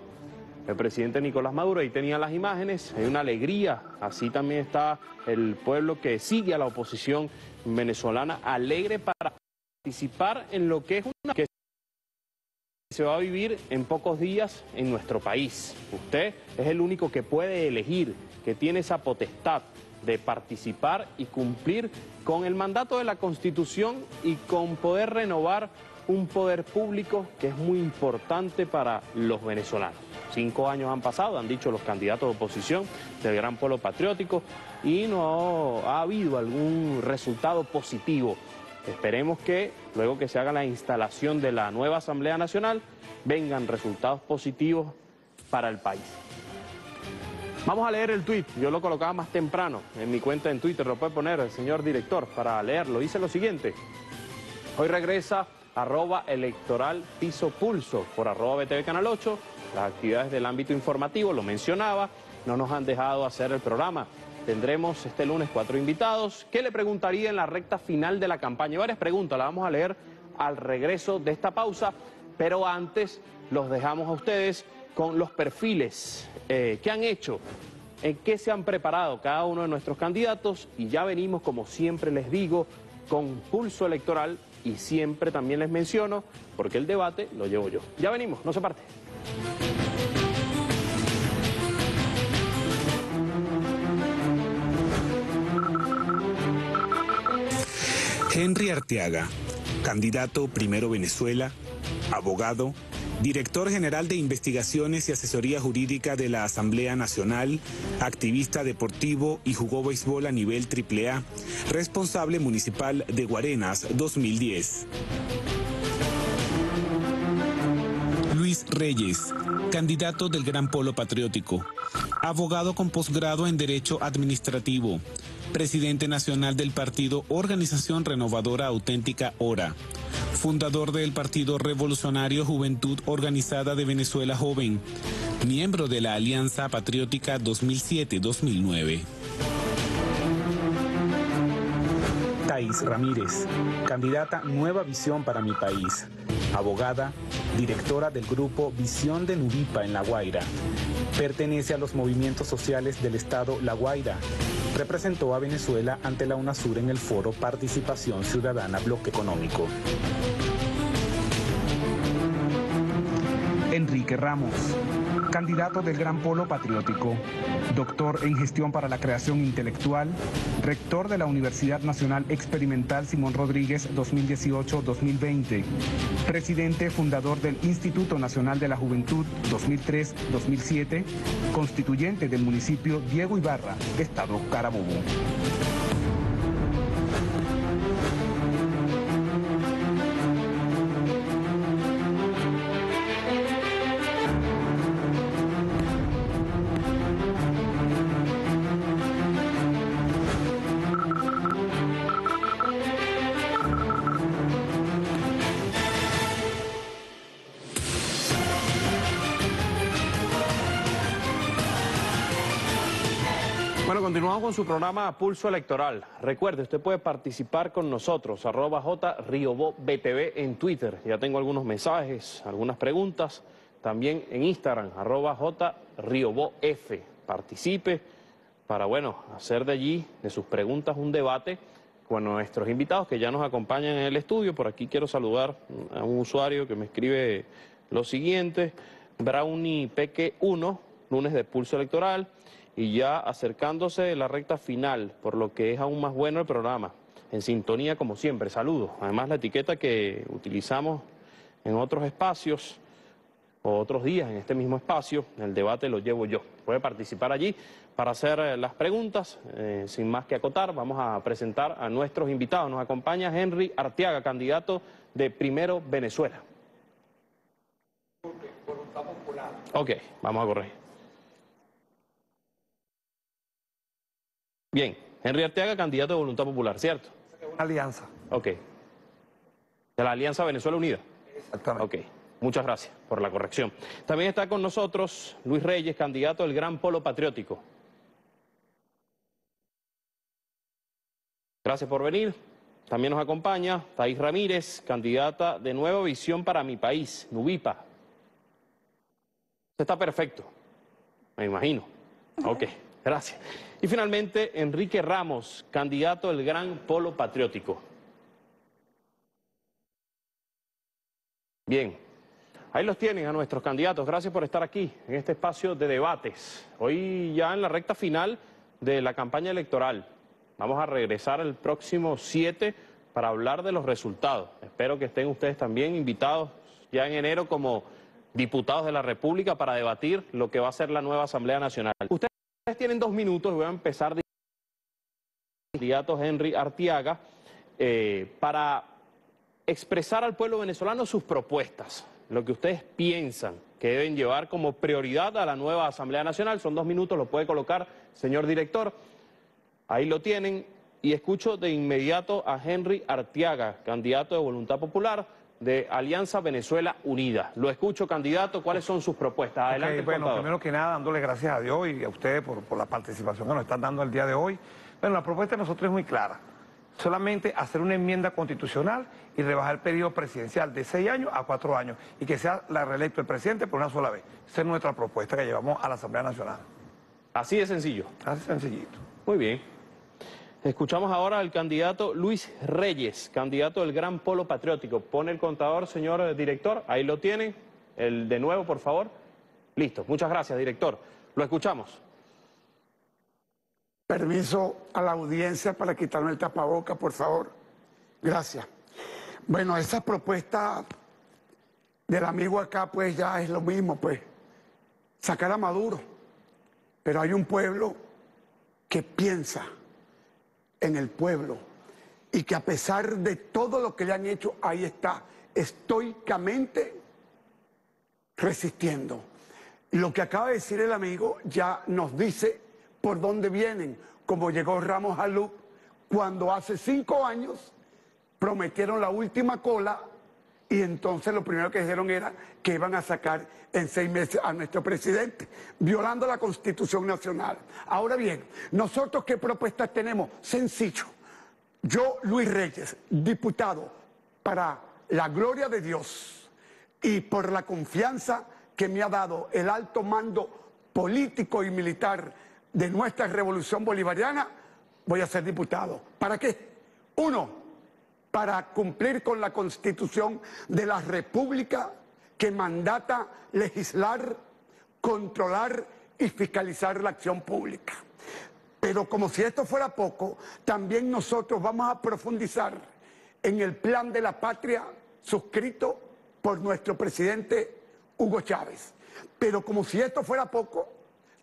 el presidente Nicolás Maduro. Ahí tenían las imágenes, hay una alegría. Así también está el pueblo que sigue a la oposición venezolana, alegre para participar en lo que es una que se va a vivir en pocos días en nuestro país. Usted es el único que puede elegir, que tiene esa potestad de participar y cumplir con el mandato de la Constitución y con poder renovar un poder público que es muy importante para los venezolanos. Cinco años han pasado, han dicho los candidatos de oposición del Gran Pueblo Patriótico, y no ha habido algún resultado positivo Esperemos que luego que se haga la instalación de la nueva Asamblea Nacional vengan resultados positivos para el país. Vamos a leer el tuit, yo lo colocaba más temprano en mi cuenta en Twitter, lo puede poner el señor director para leerlo. Dice lo siguiente, hoy regresa arroba electoral piso pulso por arroba BTV Canal 8, las actividades del ámbito informativo, lo mencionaba, no nos han dejado hacer el programa. Tendremos este lunes cuatro invitados. ¿Qué le preguntaría en la recta final de la campaña? Varias preguntas, las vamos a leer al regreso de esta pausa, pero antes los dejamos a ustedes con los perfiles eh, que han hecho, en qué se han preparado cada uno de nuestros candidatos y ya venimos, como siempre les digo, con pulso electoral y siempre también les menciono, porque el debate lo llevo yo. Ya venimos, no se parte. Henry Arteaga, candidato Primero Venezuela, abogado, director general de investigaciones y asesoría jurídica de la Asamblea Nacional, activista deportivo y jugó béisbol a nivel AAA, responsable municipal de Guarenas 2010. Luis Reyes, candidato del Gran Polo Patriótico, abogado con posgrado en Derecho Administrativo, presidente nacional del partido Organización Renovadora Auténtica ORA, fundador del Partido Revolucionario Juventud Organizada de Venezuela Joven, miembro de la Alianza Patriótica 2007-2009. Ramírez, candidata Nueva Visión para mi país, abogada, directora del grupo Visión de Nuripa en La Guaira. Pertenece a los movimientos sociales del Estado La Guaira. Representó a Venezuela ante la UNASUR en el foro Participación Ciudadana Bloque Económico. Enrique Ramos, candidato del Gran Polo Patriótico, doctor en gestión para la creación intelectual, rector de la Universidad Nacional Experimental Simón Rodríguez 2018-2020, presidente fundador del Instituto Nacional de la Juventud 2003-2007, constituyente del municipio Diego Ibarra, Estado Carabobo. Continuamos con su programa Pulso Electoral. Recuerde, usted puede participar con nosotros, arroba J BTV en Twitter. Ya tengo algunos mensajes, algunas preguntas. También en Instagram, arroba J F. Participe para, bueno, hacer de allí, de sus preguntas, un debate con nuestros invitados que ya nos acompañan en el estudio. Por aquí quiero saludar a un usuario que me escribe lo siguiente. Brownie Peque 1, lunes de Pulso Electoral y ya acercándose la recta final, por lo que es aún más bueno el programa. En sintonía como siempre, saludos. Además la etiqueta que utilizamos en otros espacios o otros días en este mismo espacio, el debate lo llevo yo. Puede participar allí para hacer eh, las preguntas. Eh, sin más que acotar, vamos a presentar a nuestros invitados. Nos acompaña Henry Arteaga, candidato de Primero Venezuela. Ok, vamos a correr. Bien, Henry Arteaga, candidato de Voluntad Popular, ¿cierto? Una alianza. Ok. De la Alianza Venezuela Unida. Exactamente. Ok. Muchas gracias por la corrección. También está con nosotros Luis Reyes, candidato del Gran Polo Patriótico. Gracias por venir. También nos acompaña Thais Ramírez, candidata de Nueva Visión para mi país, Nubipa. Usted está perfecto, me imagino. Ok, gracias. Y finalmente, Enrique Ramos, candidato del Gran Polo Patriótico. Bien, ahí los tienen a nuestros candidatos. Gracias por estar aquí en este espacio de debates. Hoy ya en la recta final de la campaña electoral. Vamos a regresar el próximo 7 para hablar de los resultados. Espero que estén ustedes también invitados ya en enero como diputados de la República para debatir lo que va a ser la nueva Asamblea Nacional. Tienen dos minutos voy a empezar de candidato Henry Artiaga eh, para expresar al pueblo venezolano sus propuestas, lo que ustedes piensan que deben llevar como prioridad a la nueva Asamblea Nacional. Son dos minutos, lo puede colocar, señor director. Ahí lo tienen. Y escucho de inmediato a Henry Artiaga, candidato de Voluntad Popular de Alianza Venezuela Unida. Lo escucho, candidato. ¿Cuáles son sus propuestas? Adelante, Ok, bueno, contador. primero que nada, dándole gracias a Dios y a ustedes por, por la participación que nos están dando el día de hoy. Bueno, la propuesta de nosotros es muy clara. Solamente hacer una enmienda constitucional y rebajar el periodo presidencial de seis años a cuatro años y que sea la reelecto el presidente por una sola vez. Esa es nuestra propuesta que llevamos a la Asamblea Nacional. Así de sencillo. Así sencillito. Muy bien. Escuchamos ahora al candidato Luis Reyes, candidato del Gran Polo Patriótico. Pone el contador, señor director. Ahí lo tienen. El de nuevo, por favor. Listo. Muchas gracias, director. Lo escuchamos. Permiso a la audiencia para quitarme el tapaboca, por favor. Gracias. Bueno, esa propuesta del amigo acá, pues ya es lo mismo, pues. Sacar a Maduro. Pero hay un pueblo que piensa en el pueblo y que a pesar de todo lo que le han hecho, ahí está, estoicamente resistiendo. Lo que acaba de decir el amigo ya nos dice por dónde vienen, como llegó Ramos Alup cuando hace cinco años prometieron la última cola y entonces lo primero que dijeron era que iban a sacar en seis meses a nuestro presidente, violando la Constitución Nacional. Ahora bien, nosotros qué propuestas tenemos? Sencillo. Yo, Luis Reyes, diputado, para la gloria de Dios y por la confianza que me ha dado el alto mando político y militar de nuestra revolución bolivariana, voy a ser diputado. ¿Para qué? Uno, para cumplir con la constitución de la República que mandata legislar, controlar y fiscalizar la acción pública. Pero como si esto fuera poco, también nosotros vamos a profundizar en el plan de la patria suscrito por nuestro presidente Hugo Chávez. Pero como si esto fuera poco,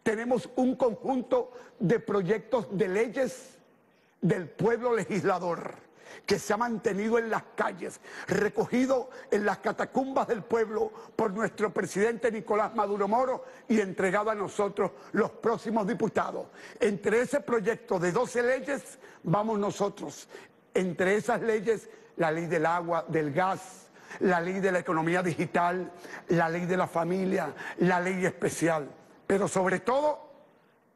tenemos un conjunto de proyectos de leyes del pueblo legislador que se ha mantenido en las calles, recogido en las catacumbas del pueblo por nuestro presidente Nicolás Maduro Moro y entregado a nosotros los próximos diputados. Entre ese proyecto de 12 leyes vamos nosotros. Entre esas leyes, la ley del agua, del gas, la ley de la economía digital, la ley de la familia, la ley especial, pero sobre todo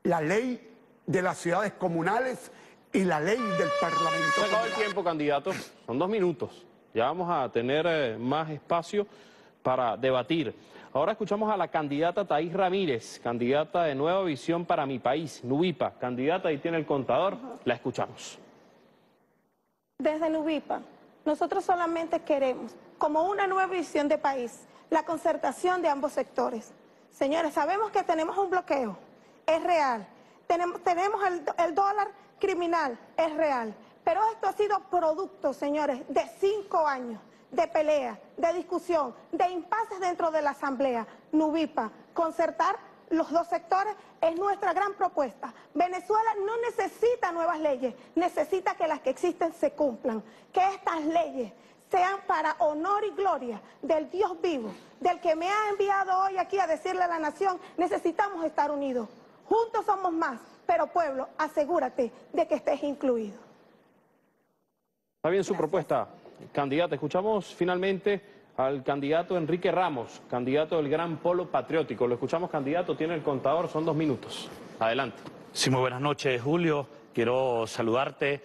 la ley de las ciudades comunales y la ley del Parlamento. Se acabó el tiempo, candidato. Son dos minutos. Ya vamos a tener eh, más espacio para debatir. Ahora escuchamos a la candidata Thais Ramírez, candidata de Nueva Visión para mi país, Nubipa. Candidata, ahí tiene el contador. La escuchamos. Desde Nubipa, nosotros solamente queremos, como una nueva visión de país, la concertación de ambos sectores. Señores, sabemos que tenemos un bloqueo, es real. Tenemos, tenemos el, el dólar criminal, es real. Pero esto ha sido producto, señores, de cinco años de pelea, de discusión, de impases dentro de la Asamblea. Nubipa, concertar los dos sectores, es nuestra gran propuesta. Venezuela no necesita nuevas leyes, necesita que las que existen se cumplan, que estas leyes sean para honor y gloria del Dios vivo, del que me ha enviado hoy aquí a decirle a la nación, necesitamos estar unidos. Juntos somos más, pero pueblo, asegúrate de que estés incluido. Está bien su propuesta, candidata. Escuchamos finalmente al candidato Enrique Ramos, candidato del Gran Polo Patriótico. Lo escuchamos, candidato, tiene el contador, son dos minutos. Adelante. Sí, muy buenas noches, Julio. Quiero saludarte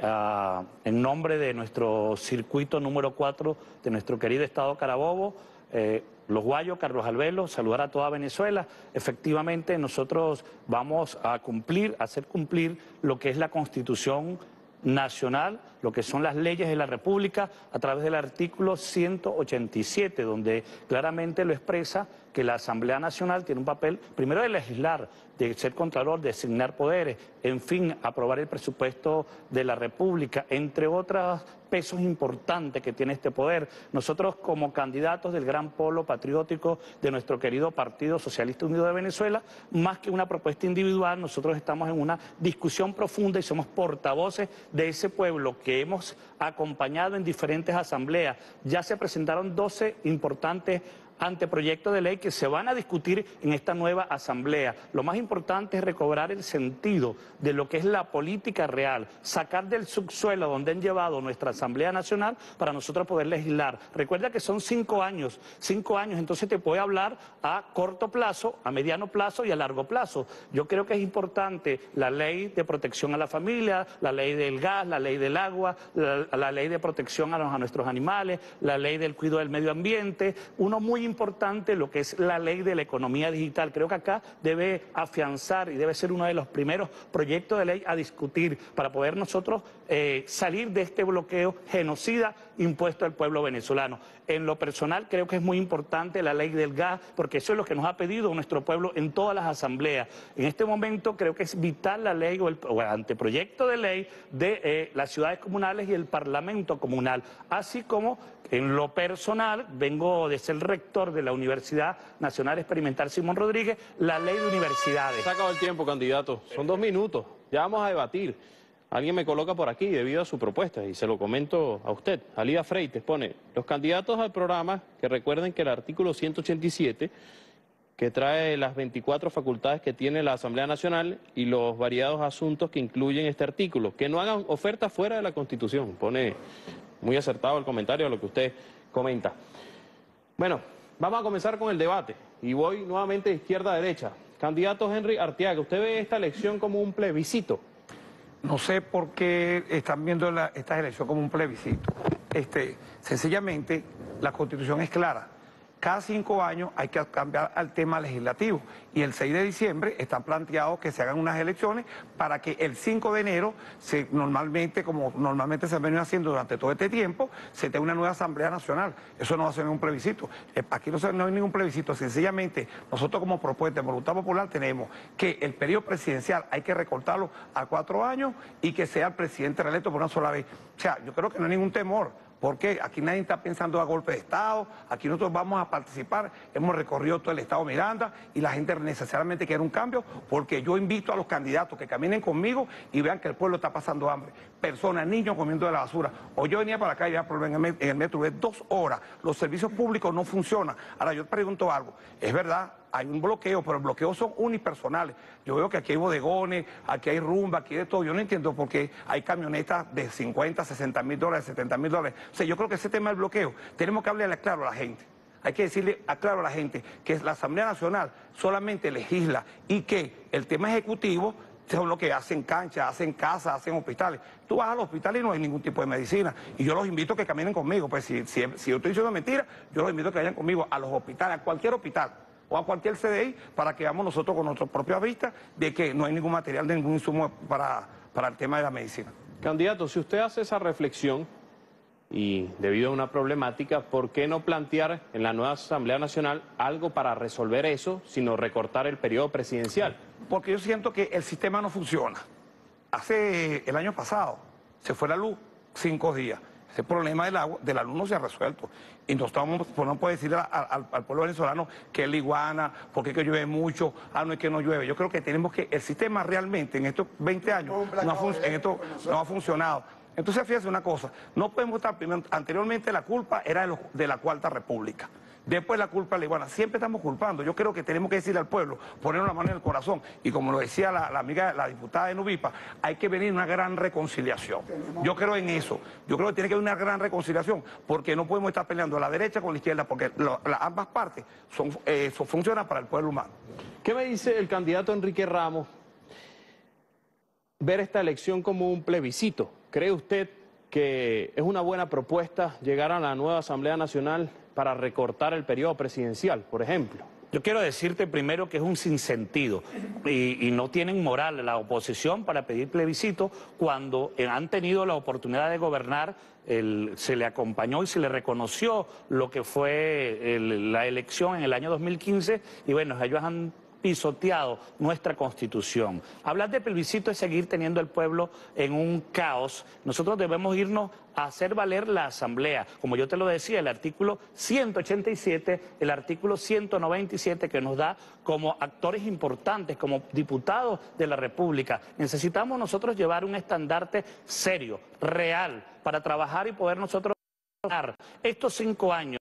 ah, en nombre de nuestro circuito número 4 de nuestro querido Estado Carabobo. eh, los Guayos, Carlos Albelo, saludar a toda Venezuela. Efectivamente, nosotros vamos a cumplir, a hacer cumplir lo que es la Constitución nacional, lo que son las leyes de la República, a través del artículo 187, donde claramente lo expresa que la Asamblea Nacional tiene un papel, primero de legislar, de ser contralor, de asignar poderes, en fin, aprobar el presupuesto de la República, entre otros pesos importantes que tiene este poder. Nosotros como candidatos del gran polo patriótico de nuestro querido Partido Socialista Unido de Venezuela, más que una propuesta individual, nosotros estamos en una discusión profunda y somos portavoces de ese pueblo que hemos acompañado en diferentes asambleas. Ya se presentaron 12 importantes anteproyectos de ley que se van a discutir en esta nueva asamblea. Lo más importante es recobrar el sentido de lo que es la política real, sacar del subsuelo donde han llevado nuestra Asamblea Nacional para nosotros poder legislar. Recuerda que son cinco años, cinco años, entonces te puede hablar a corto plazo, a mediano plazo y a largo plazo. Yo creo que es importante la ley de protección a la familia, la ley del gas, la ley del agua, la, ley de protección a, a nuestros animales, la ley del cuidado del medio ambiente, uno muy importante lo que es la ley de la economía digital. Creo que acá debe afianzar y debe ser uno de los primeros proyectos de ley a discutir para poder nosotros eh, salir de este bloqueo genocida impuesto al pueblo venezolano. En lo personal creo que es muy importante la ley del gas porque eso es lo que nos ha pedido nuestro pueblo en todas las asambleas. En este momento creo que es vital la ley o el, anteproyecto de ley de eh, las ciudades comunales y el Parlamento comunal, así como en lo personal, vengo de ser rector de la Universidad Nacional Experimental Simón Rodríguez, la ley de universidades. Se acabado el tiempo, candidato. Son dos minutos. Ya vamos a debatir. Alguien me coloca por aquí debido a su propuesta y se lo comento a usted. Alida Freites pone, los candidatos al programa que recuerden que el artículo 187 que trae las 24 facultades que tiene la Asamblea Nacional y los variados asuntos que incluyen este artículo. Que no hagan ofertas fuera de la Constitución. Pone muy acertado el comentario a lo que usted comenta. Bueno, vamos a comenzar con el debate y voy nuevamente de izquierda a derecha. Candidato Henry Arteaga, ¿usted ve esta elección como un plebiscito? No sé por qué están viendo la- esta elección como un plebiscito. Este, sencillamente, la constitución es clara. Cada cinco años hay que cambiar al tema legislativo y el 6 de diciembre está planteado que se hagan unas elecciones para que el 5 de enero, se, normalmente, como normalmente se ha venido haciendo durante todo este tiempo, se tenga una nueva Asamblea Nacional. Eso no va a ser un plebiscito. Eh, Aquí no, no hay ningún plebiscito. Sencillamente, nosotros como propuesta de Voluntad Popular tenemos que el periodo presidencial hay que recortarlo a cuatro años y que sea el presidente reelecto por una sola vez. O sea, yo creo que no hay ningún temor. Porque aquí nadie está pensando a golpe de Estado, aquí nosotros vamos a participar, hemos recorrido todo el Estado Miranda y la gente necesariamente quiere un cambio, porque yo invito a los candidatos que caminen conmigo y vean que el pueblo está pasando hambre. Personas, niños comiendo de la basura. O yo venía para acá y por en el metro, dos horas, los servicios públicos no funcionan. Ahora yo pregunto algo, es verdad, hay un bloqueo, pero los bloqueos son unipersonales. Yo veo que aquí hay bodegones, aquí hay rumba, aquí de todo. Yo no entiendo por qué hay camionetas de 50, 60 mil dólares, 70 mil dólares. O sea, yo creo que ese tema del bloqueo, tenemos que hablarle claro a la gente. Hay que decirle claro a la gente que la Asamblea Nacional solamente legisla y que el tema ejecutivo son lo que hacen canchas, hacen casas, hacen hospitales. Tú vas al hospital y no hay ningún tipo de medicina. Y yo los invito a que caminen conmigo. Pues si, si, si yo estoy diciendo mentira, yo los invito a que vayan conmigo a los hospitales, a cualquier hospital o a cualquier CDI para que veamos nosotros con nuestra propia vista de que no hay ningún material, de ningún insumo para, para el tema de la medicina. Candidato, si usted hace esa reflexión y debido a una problemática, ¿por qué no plantear en la nueva Asamblea Nacional algo para resolver eso, sino recortar el periodo presidencial? Porque yo siento que el sistema no funciona. Hace el año pasado se fue la luz cinco días. Ese problema del agua, del alumno se ha resuelto. Y no, estamos, pues no puede decir a- a- al, al pueblo venezolano que es la iguana, porque es que llueve mucho, ah, no es que no llueve. Yo creo que tenemos que, el sistema realmente en estos 20 años no ha, en esto, no ha funcionado. Entonces, fíjese una cosa, no podemos estar, primero, anteriormente la culpa era de, los- de la Cuarta República. Después la culpa de la iguana. Siempre estamos culpando. Yo creo que tenemos que decirle al pueblo, poner la mano en el corazón. Y como lo decía la, la amiga, la diputada de Nubipa, hay que venir una gran reconciliación. Yo creo en eso. Yo creo que tiene que haber una gran reconciliación, porque no podemos estar peleando la derecha con la izquierda, porque lo- la- ambas partes son, eh, son- funcionan para el pueblo humano. ¿Qué me dice el candidato Enrique Ramos ver esta elección como un plebiscito? ¿Cree usted que es una buena propuesta llegar a la nueva Asamblea Nacional para recortar el periodo presidencial, por ejemplo? Yo quiero decirte primero que es un sinsentido y, y no tienen moral la oposición para pedir plebiscito cuando han tenido la oportunidad de gobernar, el- se le acompañó y se le reconoció lo que fue la elección en el año 2015 y bueno, ellos han pisoteado nuestra constitución. Hablar de plebiscito es seguir teniendo al pueblo en un caos. Nosotros debemos irnos a hacer valer la asamblea. Como yo te lo decía, el artículo 187, el artículo 197 que nos da como actores importantes, como diputados de la República. Necesitamos nosotros llevar un estandarte serio, real, para trabajar y poder nosotros estos cinco años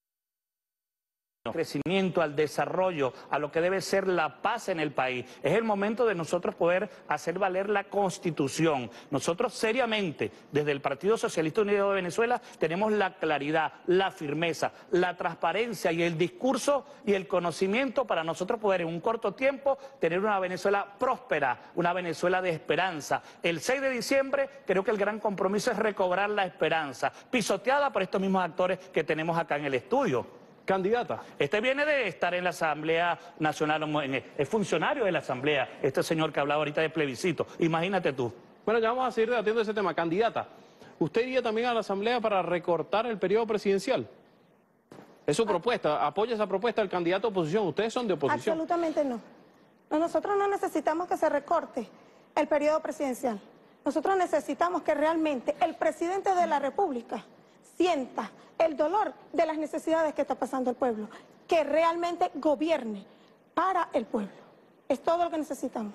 crecimiento, al desarrollo, a lo que debe ser la paz en el país. Es el momento de nosotros poder hacer valer la Constitución. Nosotros seriamente, desde el Partido Socialista Unido de Venezuela, tenemos la claridad, la firmeza, la transparencia y el discurso y el conocimiento para nosotros poder en un corto tiempo tener una Venezuela próspera, una Venezuela de esperanza. El 6 de diciembre creo que el gran compromiso es recobrar la esperanza, pisoteada por estos mismos actores que tenemos acá en el estudio. Candidata. Este viene de estar en la Asamblea Nacional, es funcionario de la Asamblea, este señor que hablaba ahorita de plebiscito. Imagínate tú. Bueno, ya vamos a seguir debatiendo ese tema. Candidata, ¿usted iría también a la Asamblea para recortar el periodo presidencial? Es su propuesta, apoya esa propuesta del candidato de oposición. Ustedes son de oposición. Absolutamente no. No, Nosotros no necesitamos que se recorte el periodo presidencial. Nosotros necesitamos que realmente el presidente de la República sienta el dolor de las necesidades que está pasando el pueblo, que realmente gobierne para el pueblo. Es todo lo que necesitamos.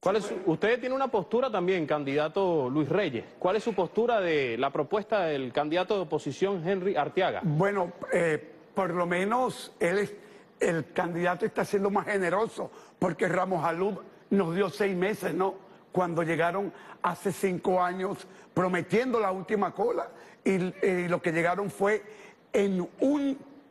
¿Cuál es usted tiene una postura también, candidato Luis Reyes. ¿Cuál es su postura de la propuesta del candidato de oposición Henry Arteaga? Bueno, eh, por lo menos él es, el candidato está siendo más generoso, porque Ramos Alud nos dio seis meses, ¿no? Cuando llegaron hace cinco años prometiendo la última cola, y, y lo que llegaron fue en-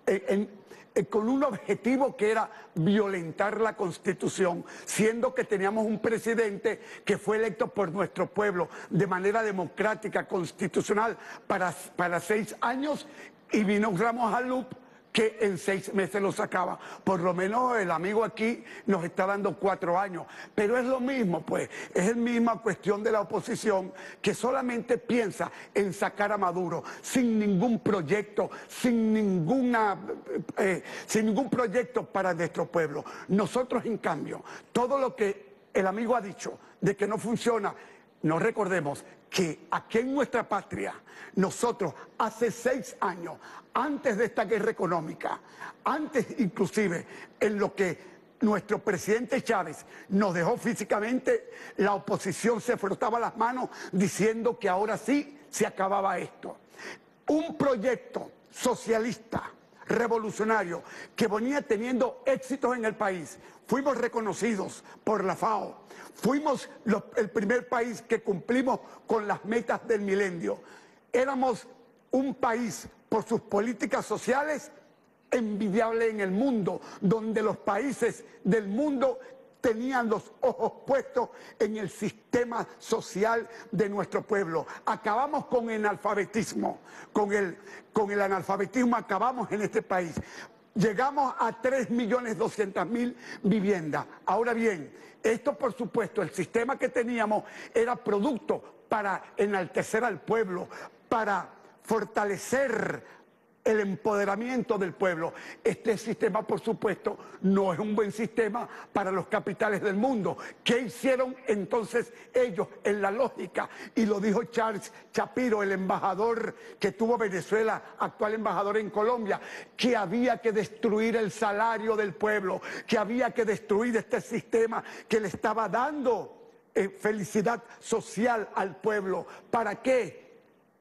eh, con un objetivo que era violentar la constitución, siendo que teníamos un presidente que fue electo por nuestro pueblo de manera democrática, constitucional, para, para seis años, y vino Ramos Alup que en seis meses lo sacaba. Por lo menos el amigo aquí nos está dando cuatro años. Pero es lo mismo, pues, es la misma cuestión de la oposición que solamente piensa en sacar a Maduro sin ningún proyecto, sin ninguna, eh, sin ningún proyecto para nuestro pueblo. Nosotros, en cambio, todo lo que el amigo ha dicho de que no funciona, no recordemos que aquí en nuestra patria, nosotros hace seis años, antes de esta guerra económica, antes inclusive en lo que nuestro presidente Chávez nos dejó físicamente, la oposición se frotaba las manos diciendo que ahora sí se acababa esto. Un proyecto socialista, revolucionario, que venía teniendo éxitos en el país. Fuimos reconocidos por la FAO. Fuimos el primer país que cumplimos con las metas del milenio. Éramos un país por sus políticas sociales envidiable en el mundo, donde los países del mundo tenían los ojos puestos en el sistema social de nuestro pueblo. Acabamos con el analfabetismo, con el, analfabetismo acabamos en este país. Llegamos a 3.200.000 viviendas. Ahora bien, esto por supuesto, el sistema que teníamos era producto para enaltecer al pueblo, para fortalecer el empoderamiento del pueblo. Este sistema, por supuesto, no es un buen sistema para los capitales del mundo. ¿Qué hicieron entonces ellos en la lógica? Y lo dijo Charles Shapiro, el embajador que tuvo Venezuela, actual embajador en Colombia, que había que destruir el salario del pueblo, que había que destruir este sistema que le estaba dando eh, felicidad social al pueblo. ¿Para qué?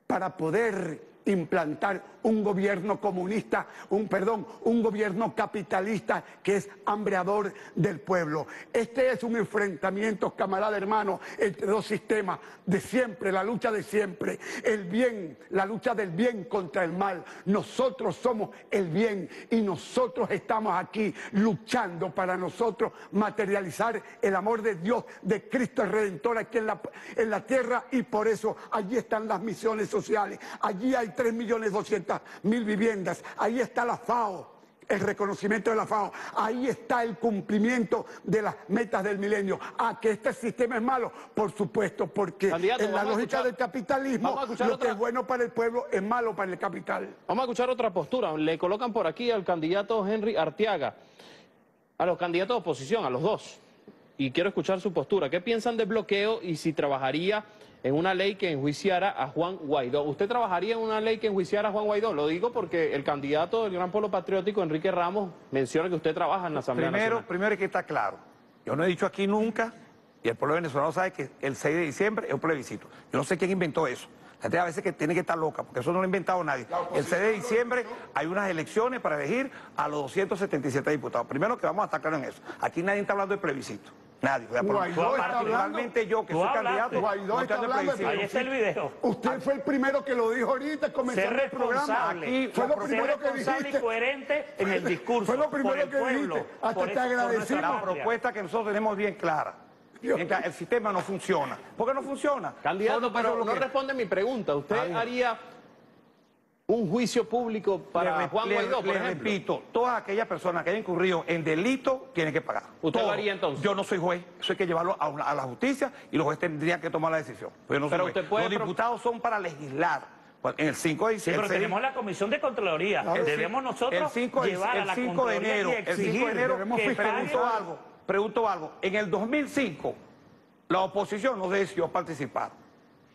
Para poder implantar un gobierno comunista, un perdón, un gobierno capitalista que es hambreador del pueblo. Este es un enfrentamiento, camarada hermano, entre dos sistemas de siempre, la lucha de siempre, el bien, la lucha del bien contra el mal. Nosotros somos el bien y nosotros estamos aquí luchando para nosotros materializar el amor de Dios, de Cristo el Redentor aquí en la, en la tierra y por eso allí están las misiones sociales, allí hay 3 millones 200 mil viviendas, ahí está la FAO, el reconocimiento de la FAO, ahí está el cumplimiento de las metas del milenio. ¿A que este sistema es malo? Por supuesto, porque Candidato, en la lógica escuchar- del capitalismo lo que es bueno para el pueblo es malo para el capital. Vamos a escuchar otra postura. Le colocan por aquí al candidato Henry Arteaga, a los candidatos de oposición, a los dos. Y quiero escuchar su postura. ¿Qué piensan del bloqueo y si trabajaría en una ley que enjuiciara a Juan Guaidó? ¿Usted trabajaría en una ley que enjuiciara a Juan Guaidó? Lo digo porque el candidato del Gran Polo Patriótico, Enrique Ramos, menciona que usted trabaja en la Asamblea Primero, Nacional. primero hay que estar claro. Yo no he dicho aquí nunca, y el pueblo venezolano sabe que el 6 de diciembre es un plebiscito. Yo no sé quién inventó eso. La gente a veces que tiene que estar loca, porque eso no lo ha inventado nadie. El 6 de diciembre hay unas elecciones para elegir a los 277 diputados. Primero que vamos a estar claros en eso. Aquí nadie está hablando de plebiscito. Nadie. O sea, por- Guaidó está hablando- particularmente yo, que soy hablaste. candidato, Guaidó no está estoy hablando de plebiscito. plebiscito. Usted fue el primero que lo dijo ahorita, comenzando el programa. responsable. fue lo primero que y dijiste. coherente en el discurso. Fue lo por primero el que pueblo, dijiste. Hasta por te agradecimos. La propuesta que nosotros tenemos bien clara. Mientras el sistema no funciona. ¿Por qué no funciona? Candidato, pero no responde mi pregunta. ¿Usted bien. haría un juicio público para Le- Juan le- Guaidó, por le ejemplo? repito, todas aquellas personas que hayan incurrido en delito tienen que pagar. ¿Usted Todo. lo haría entonces? Yo no soy juez, eso hay que llevarlo a, una- a la justicia y los jueces tendrían que tomar la decisión. Pero, yo no soy Pero juez. usted puede Los diputados son para legislar. Pues, En el 5 de Sí, pero tenemos la Comisión de Contraloría. el Debemos nosotros el 5 de, llevar a el la 5 de Contraloría enero, y el 5 exigir de enero que pregunto algo, pregunto algo. En el 2005 la oposición no decidió participar.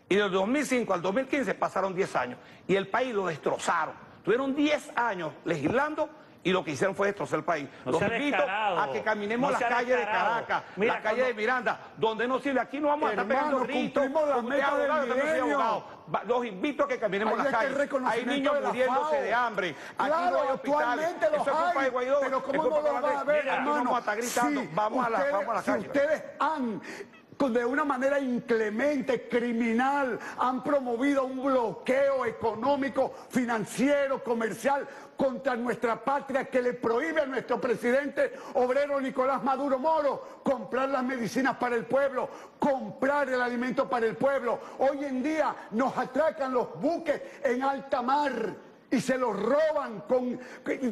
Y del 2005 al 2015 pasaron 10 años y el país lo destrozaron. Tuvieron 10 años legislando y lo que hicieron fue destrozar el país. No Los invito descarado. a que caminemos No las calles de descarado. Caracas, Mira, las calles cuando- de Miranda, donde no sirve. Aquí no vamos a estar pegando gritos. del abogado, Los invito a que caminemos las está el calles. Hay niños de la muriéndose FAO. de hambre. Aquí Claro, no hay hospitales. los Eso es culpa hay, de Guaidó. pero Es ¿cómo no lo va a de- ver, Mira, aquí hermano? vamos a estar gritando. Sí, vamos, a la, ustedes- vamos a la si calle. ustedes han de una manera inclemente, criminal, han promovido un bloqueo económico, financiero, comercial contra nuestra patria que le prohíbe a nuestro presidente obrero Nicolás Maduro Moro comprar las medicinas para el pueblo, comprar el alimento para el pueblo. Hoy en día nos atracan los buques en alta mar y se los roban con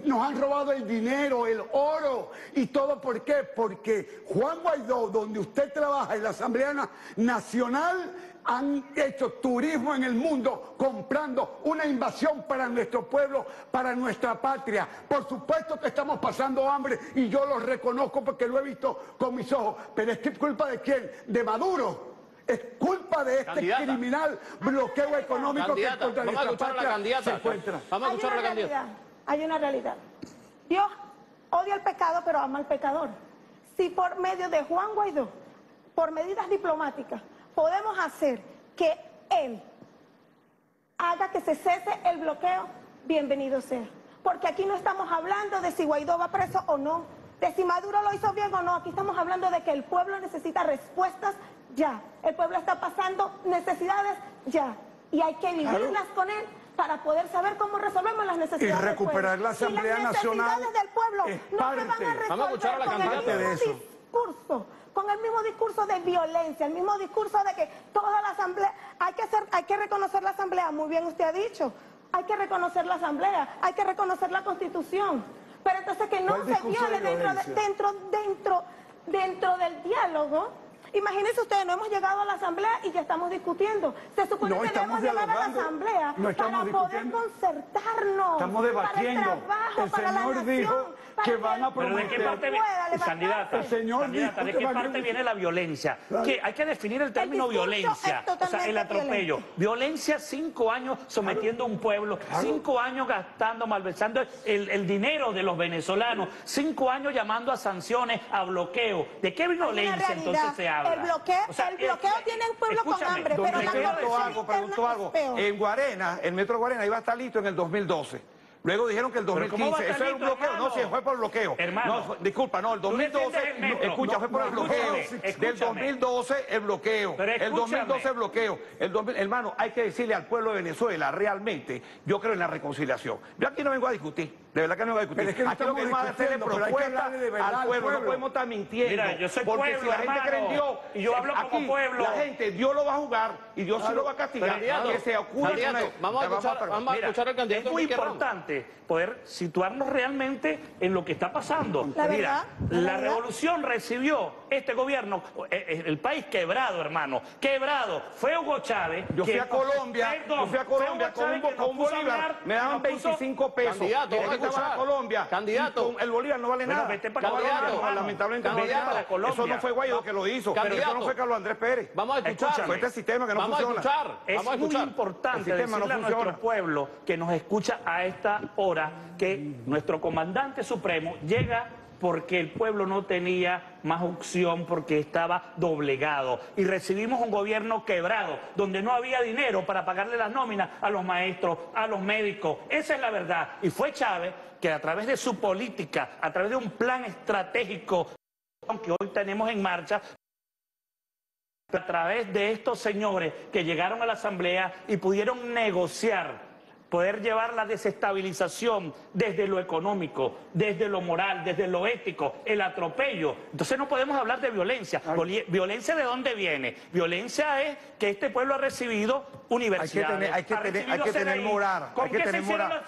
nos han robado el dinero, el oro y todo ¿por qué? Porque Juan Guaidó, donde usted trabaja en la Asamblea Na- Nacional han hecho turismo en el mundo comprando una invasión para nuestro pueblo, para nuestra patria. Por supuesto que estamos pasando hambre y yo lo reconozco porque lo he visto con mis ojos, pero es que culpa de quién? De Maduro. Es culpa de este Candidata. criminal bloqueo económico Candidata, que contra vamos a nuestra a la patria candidata. se encuentra. Vamos a hay escuchar a la candidata. realidad, hay una realidad. Dios odia el pecado, pero ama al pecador. Si por medio de Juan Guaidó, por medidas diplomáticas, podemos hacer que él haga que se cese el bloqueo, bienvenido sea. Porque aquí no estamos hablando de si Guaidó va preso o no, de si Maduro lo hizo bien o no. Aquí estamos hablando de que el pueblo necesita respuestas ya. El pueblo está pasando necesidades ya. Y hay que vivirlas con él para poder saber cómo resolvemos las necesidades del recuperar pueblo. la Asamblea y las Nacional necesidades del pueblo no se van a resolver Vamos a escuchar a la con el mismo de eso. discurso, con el mismo discurso de violencia, el mismo discurso de que toda la asamblea, hay que hacer, hay que reconocer la asamblea, muy bien usted ha dicho, hay que reconocer la asamblea, hay que reconocer la constitución, pero entonces que no ¿Cuál se de viole dentro, de- violencia? dentro, dentro, dentro del diálogo, Imagínense ustedes, no hemos llegado a la asamblea y ya estamos discutiendo. Se supone no, que debemos llegar a la asamblea para poder concertarnos, estamos debatiendo. para el trabajo, para la nación que van a Pero ¿de qué parte, ¿de qué parte viene la violencia? Hay que definir el término violencia, o sea, el atropello. Violencia, cinco años sometiendo a un pueblo, cinco años gastando, malversando el, dinero de los venezolanos, cinco años llamando a sanciones, a bloqueo. ¿De qué violencia entonces se habla? El eh, bloqueo, eh, tiene un pueblo con hambre, pero la pregunto algo, pregunto algo. En Guarena, el metro Guarena iba a estar listo en el 2012. Luego dijeron que el 2015, eso era un bloqueo, no, sí, fue por el bloqueo. Hermano, disculpa, no, el 2012, el metro, escucha, fue por el bloqueo. Del 2012 el bloqueo, el 2012 el bloqueo. El 2000, hermano, hay que decirle al pueblo de Venezuela realmente, yo creo en la reconciliación. Yo aquí no vengo a discutir, de verdad que no vengo a discutir. Pero es que no aquí lo que vengo a hacerle propuesta de verdad, al, pueblo, al pueblo, no podemos estar mintiendo. Mira, yo soy porque si la gente cree en Dios, y yo hablo aquí, como pueblo. La gente, Dios lo va a jugar y Dios claro, sí lo va a castigar. Pero, que se ocurra. Vamos a escuchar al candidato. Es muy importante poder situarnos realmente en lo que está pasando. La Mira, la, revolución recibió este gobierno, eh, eh, el país quebrado, hermano, quebrado. Fue Hugo Chávez. Yo fui a Colombia, yo fui a Colombia con un, bolívar, me daban 25 pesos. Candidato, este a Colombia. Candidato. El bolívar no vale nada. Vete para candidato, lamentablemente. Candidato, para Colombia. Eso no fue Guaidó que lo hizo, pero eso no fue Carlos Andrés Pérez. Vamos a escuchar. Este sistema que no funciona. Es muy importante el decirle no a nuestro pueblo que nos escucha a esta hora que nuestro comandante supremo llega porque el pueblo no tenía más opción, porque estaba doblegado. Y recibimos un gobierno quebrado, donde no había dinero para pagarle las nóminas a los maestros, a los médicos. Esa es la verdad. Y fue Chávez que a través de su política, a través de un plan estratégico que hoy tenemos en marcha, a través de estos señores que llegaron a la Asamblea y pudieron negociar poder llevar la desestabilización desde lo económico, desde lo moral, desde lo ético, el atropello. Entonces no podemos hablar de violencia. ¿Violencia de dónde viene? Violencia es que este pueblo ha recibido universidades, hay que tener, hay que tener, moral, hay que tener moral,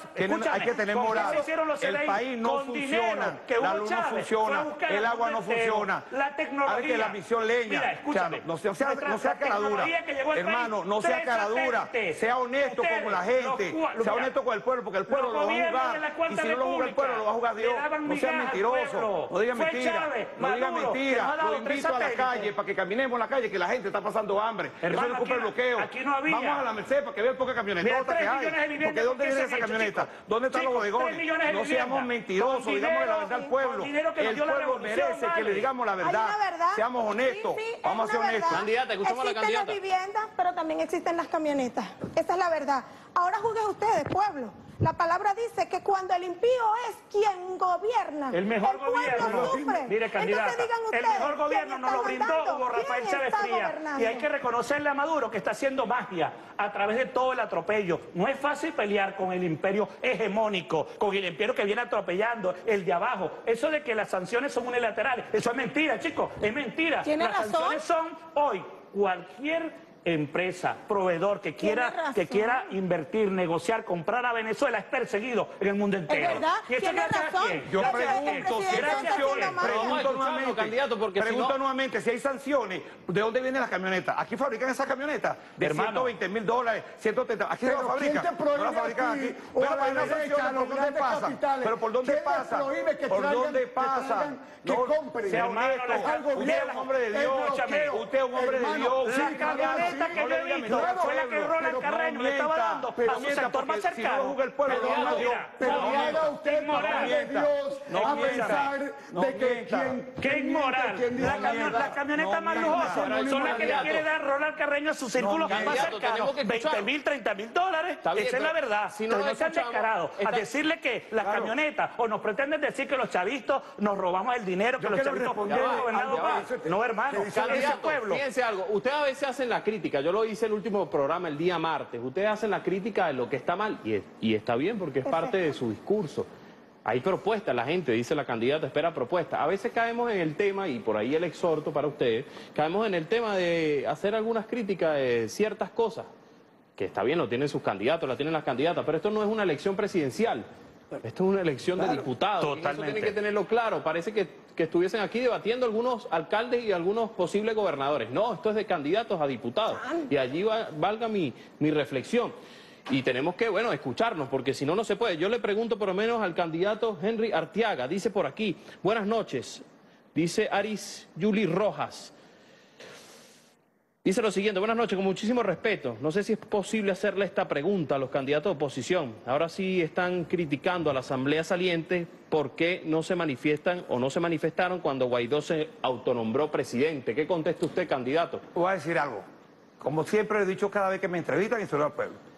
hay que tener moral. El país no funciona, dinero, la luz no funciona, el agua no funciona, la tecnología, que la misión leña, no, sea, no sea, caradura, hermano, no sea caradura, sea honesto como la gente sea honesto con el pueblo, porque el pueblo lo va a jugar. Y si no lo juega el pueblo, lo va a jugar Dios. No sea mentiroso, no diga mentira, no diga mentira. Lo invito a la calle para que caminemos en la calle, que la gente está pasando hambre. Eso no ocupa el bloqueo. Vamos a la Merced para que vean pocas camionetas hay. Porque ¿dónde viene esa camioneta? ¿Dónde están los bodegones? No seamos mentirosos, digamos la verdad al pueblo. El pueblo merece que le digamos la verdad. Seamos honestos, vamos a ser honestos. Candidata, escuchamos la candidata. Existen las viviendas, pero también existen las camionetas. Esa es la verdad. Ahora juzguen ustedes, pueblo. La palabra dice que cuando el impío es quien gobierna, el mejor pueblo gobierno sufre. Mire, candidata, ustedes, el mejor gobierno nos lo brindó? Hugo Rafael Chávez Frías. Y hay que reconocerle a Maduro que está haciendo magia a través de todo el atropello. No es fácil pelear con el imperio hegemónico, con el imperio que viene atropellando, el de abajo. Eso de que las sanciones son unilaterales, eso es mentira, chicos, es mentira. Las sanciones son hoy cualquier empresa, proveedor que quiera, que quiera invertir, negociar, comprar a Venezuela es perseguido en el mundo entero. ¿Es verdad? Yo pregunto, si hay sanciones. Pregunto, nuevamente, pregunto si nuevamente, si hay sanciones, ¿de dónde vienen las camionetas? Aquí fabrican esas camionetas de 120 mil dólares, 130. Aquí se las fabrican. ¿Quién te prohíbe no las fabrican aquí. O pero la derecha, los grandes pasa? Pero ¿por dónde pasa? ¿Por dónde pasa? Que, no, compren. Sea honesto. Usted es un hombre de Dios, Usted es un hombre de Dios respuesta que yo he visto fue la que Ronald Carreño le estaba dando a su sector más cercano. Pero llega usted de Dios a pensar de que quien... Qué inmoral. La camioneta más lujosa son las que le quiere dar Ronald Carreño a su círculo más cercano. 20 mil, 30 mil dólares. Esa es la verdad. Pero no sean descarados a decirle que las camionetas o nos pretenden decir que los chavistas nos robamos el dinero, que los chavistas... No, hermano. Ese pueblo... Fíjense algo. Ustedes a veces hacen la crítica yo lo hice el último programa el día martes, ustedes hacen la crítica de lo que está mal y, es- y está bien porque es parte de su discurso. Hay propuestas, la gente dice la candidata espera propuestas. A veces caemos en el tema, y por ahí el exhorto para ustedes, caemos en el tema de hacer algunas críticas de ciertas cosas, que está bien, lo tienen sus candidatos, la tienen las candidatas, pero esto no es una elección presidencial. Esto es una elección de diputados. y Eso Totalmente. tienen que tenerlo claro. Parece que que estuviesen aquí debatiendo algunos alcaldes y algunos posibles gobernadores. No, esto es de candidatos a diputados. Y allí va- valga mi, mi reflexión. Y tenemos que, bueno, escucharnos, porque si no, no se puede. Yo le pregunto por lo menos al candidato Henry Artiaga, dice por aquí, buenas noches, dice Aris Yuli Rojas. Dice lo siguiente, buenas noches, con muchísimo respeto. No sé si es posible hacerle esta pregunta a los candidatos de oposición. Ahora sí están criticando a la Asamblea saliente por qué no se manifiestan o no se manifestaron cuando Guaidó se autonombró presidente. ¿Qué contesta usted, candidato? Voy a decir algo. Como siempre he dicho cada vez que me entrevistan y se lo al pueblo.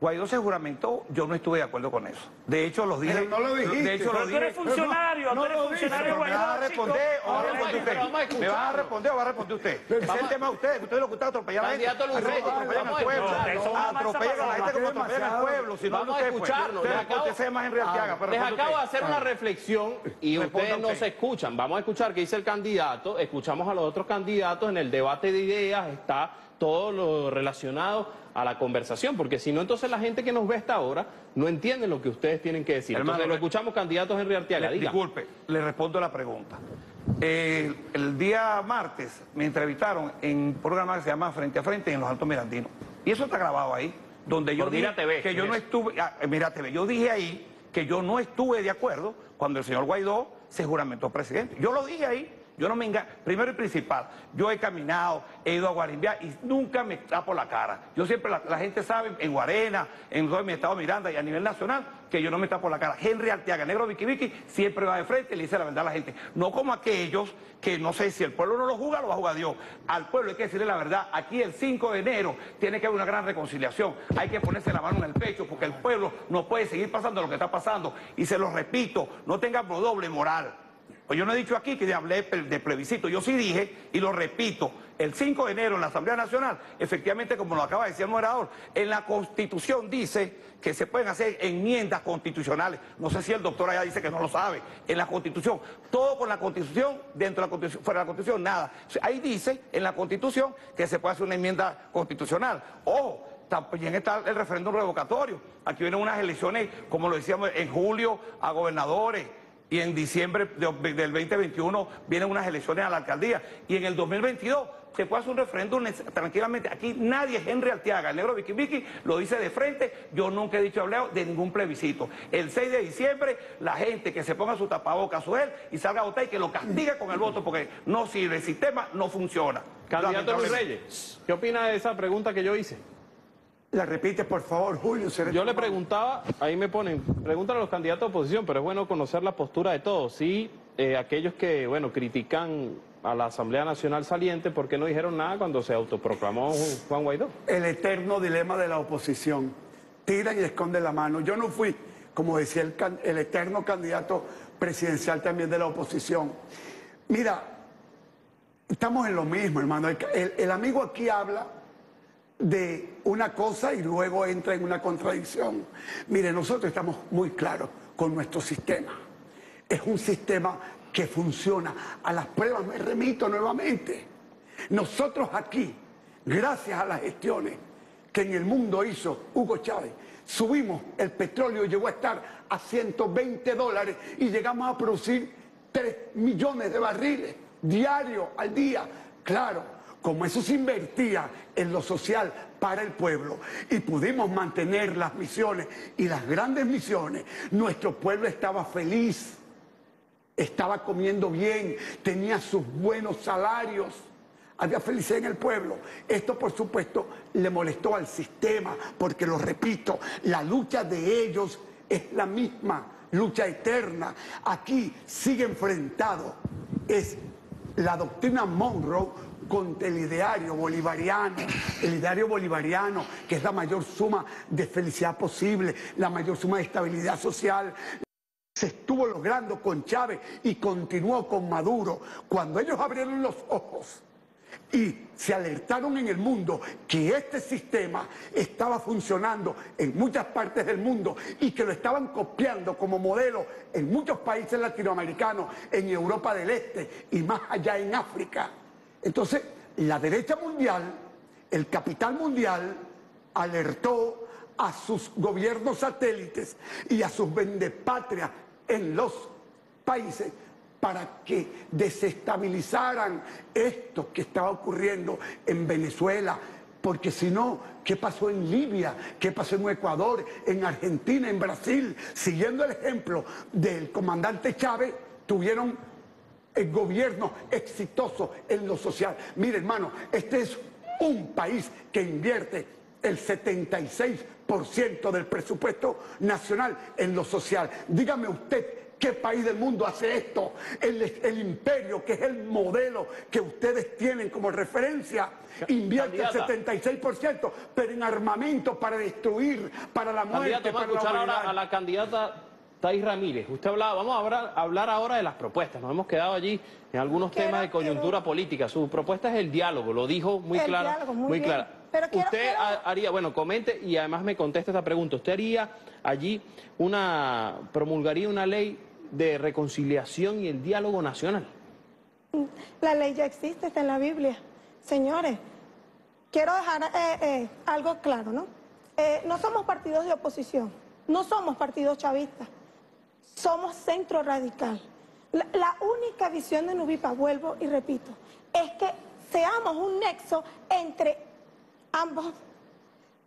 Guaidó se juramentó, yo no estuve de acuerdo con eso. De hecho, lo dije. Pero no lo dijiste. De hecho, Pero lo tú eres funcionario, tú eres lo funcionario dije. ¿Me vas a Guaidó, responder o va a responder usted? ¿Me vas a responder o va a responder usted? Ese es el tema de ustedes. Ustedes lo que están atropellando a la gente. Atropellan vamos al a pueblo. Atropellan a la gente como atropellan al pueblo. Si no, Vamos a usted, pues. escucharlo. Usted Les acabo, es más les de hacer una reflexión y ustedes no se escuchan. Vamos a escuchar qué dice el candidato, escuchamos a los otros candidatos, en el debate de ideas está todo lo relacionado a la conversación, porque si no, entonces la gente que nos ve hasta ahora no entiende lo que ustedes tienen que decir. Hermano, entonces lo escuchamos, candidato Henry Arteaga. Le- disculpe, le respondo la pregunta. Eh, el día martes me entrevistaron en un programa que se llama Frente a Frente en Los Altos Mirandinos. Y eso está grabado ahí, donde yo Por dije TV, que yo no estuve, ah, Mira TV, yo dije ahí que yo no estuve de acuerdo cuando el señor Guaidó se juramentó presidente. Yo lo dije ahí. Yo no me engaño. Primero y principal, yo he caminado, he ido a Guarimbia y nunca me tapo la cara. Yo siempre, la, gente sabe, en Guarena, en todo mi estado Miranda y a nivel nacional, que yo no me tapo la cara. Henry Arteaga, negro Vicky Vicky, siempre va de frente y le dice la verdad a la gente. No como aquellos que no sé si el pueblo no lo juzga, lo va a jugar Dios. Al pueblo hay que decirle la verdad. Aquí el 5 de enero tiene que haber una gran reconciliación. Hay que ponerse la mano en el pecho porque el pueblo no puede seguir pasando lo que está pasando. Y se lo repito, no tengamos doble moral. Pues yo no he dicho aquí que hablé de plebiscito, yo sí dije, y lo repito, el 5 de enero en la Asamblea Nacional, efectivamente, como lo acaba de decir el moderador, en la Constitución dice que se pueden hacer enmiendas constitucionales. No sé si el doctor allá dice que no lo sabe. En la Constitución, todo con la Constitución, dentro de la Constitución, fuera de la Constitución, nada. Ahí dice en la Constitución que se puede hacer una enmienda constitucional. Ojo, también está el referéndum revocatorio. Aquí vienen unas elecciones, como lo decíamos, en julio a gobernadores. Y en diciembre de- del 2021 vienen unas elecciones a la alcaldía. Y en el 2022 se puede hacer un referéndum tranquilamente. Aquí nadie, Henry Arteaga, el negro Vicky Vicky, lo dice de frente. Yo nunca he dicho hablado de ningún plebiscito. El 6 de diciembre, la gente que se ponga su tapabocas, su él, y salga a votar y que lo castigue con el voto porque no sirve, el sistema no funciona. Candidato Luis. Reyes, ¿qué opina de esa pregunta que yo hice? La repite, por favor, Julio. se Yo le preguntaba, ahí me ponen, pregúntale a los candidatos de oposición, pero es bueno conocer la postura de todos. Sí, eh, aquellos que, bueno, critican a la Asamblea Nacional saliente, ¿por qué no dijeron nada cuando se autoproclamó Juan Guaidó? El eterno dilema de la oposición. Tira y esconde la mano. Yo no fui, como decía el, can- el eterno candidato presidencial también de la oposición. Mira, estamos en lo mismo, hermano. El- el amigo aquí habla de una cosa y luego entra en una contradicción. Mire, nosotros estamos muy claros con nuestro sistema. Es un sistema que funciona. A las pruebas me remito nuevamente. Nosotros aquí, gracias a las gestiones que en el mundo hizo Hugo Chávez, subimos el petróleo, llegó a estar a 120 dólares y llegamos a producir 3 millones de barriles diarios al día. Claro, como eso se invertía en lo social para el pueblo y pudimos mantener las misiones y las grandes misiones, nuestro pueblo estaba feliz, estaba comiendo bien, tenía sus buenos salarios, había felicidad en el pueblo. Esto, por supuesto, le molestó al sistema, porque lo repito, la lucha de ellos es la misma lucha eterna. Aquí sigue enfrentado, es la doctrina Monroe contra el ideario bolivariano, el ideario bolivariano, que es la mayor suma de felicidad posible, la mayor suma de estabilidad social, se estuvo logrando con Chávez y continuó con Maduro. Cuando ellos abrieron los ojos y se alertaron en el mundo que este sistema estaba funcionando en muchas partes del mundo y que lo estaban copiando como modelo en muchos países latinoamericanos, en Europa del Este y más allá en África. Entonces, la derecha mundial, el capital mundial, alertó a sus gobiernos satélites y a sus vendepatrias en los países para que desestabilizaran esto que estaba ocurriendo en Venezuela. Porque si no, ¿qué pasó en Libia? ¿Qué pasó en Ecuador? ¿En Argentina? ¿En Brasil? Siguiendo el ejemplo del comandante Chávez, tuvieron el gobierno exitoso en lo social. Mire, hermano, este es un país que invierte el 76% del presupuesto nacional en lo social. Dígame usted qué país del mundo hace esto. El, el imperio, que es el modelo que ustedes tienen como referencia, invierte Candidata. el 76%, pero en armamento para destruir, para la muerte, para la ahora a la candidata Thais Ramírez. Usted hablaba, vamos a hablar, ahora de las propuestas. Nos hemos quedado allí en algunos temas de coyuntura política. Su propuesta es el diálogo, lo dijo muy El clara. diálogo, muy bien. clara. Pero quiero- Usted haría, bueno, comente y además me contesta esta pregunta. ¿Usted haría allí una, promulgaría una ley de reconciliación y el diálogo nacional? La ley ya existe, está en la Biblia. Señores, quiero dejar eh, eh, algo claro, ¿no? Eh, no somos partidos de oposición, no somos partidos chavistas, somos centro radical. La, única visión de Nubipa, vuelvo y repito, es que seamos un nexo entre ambos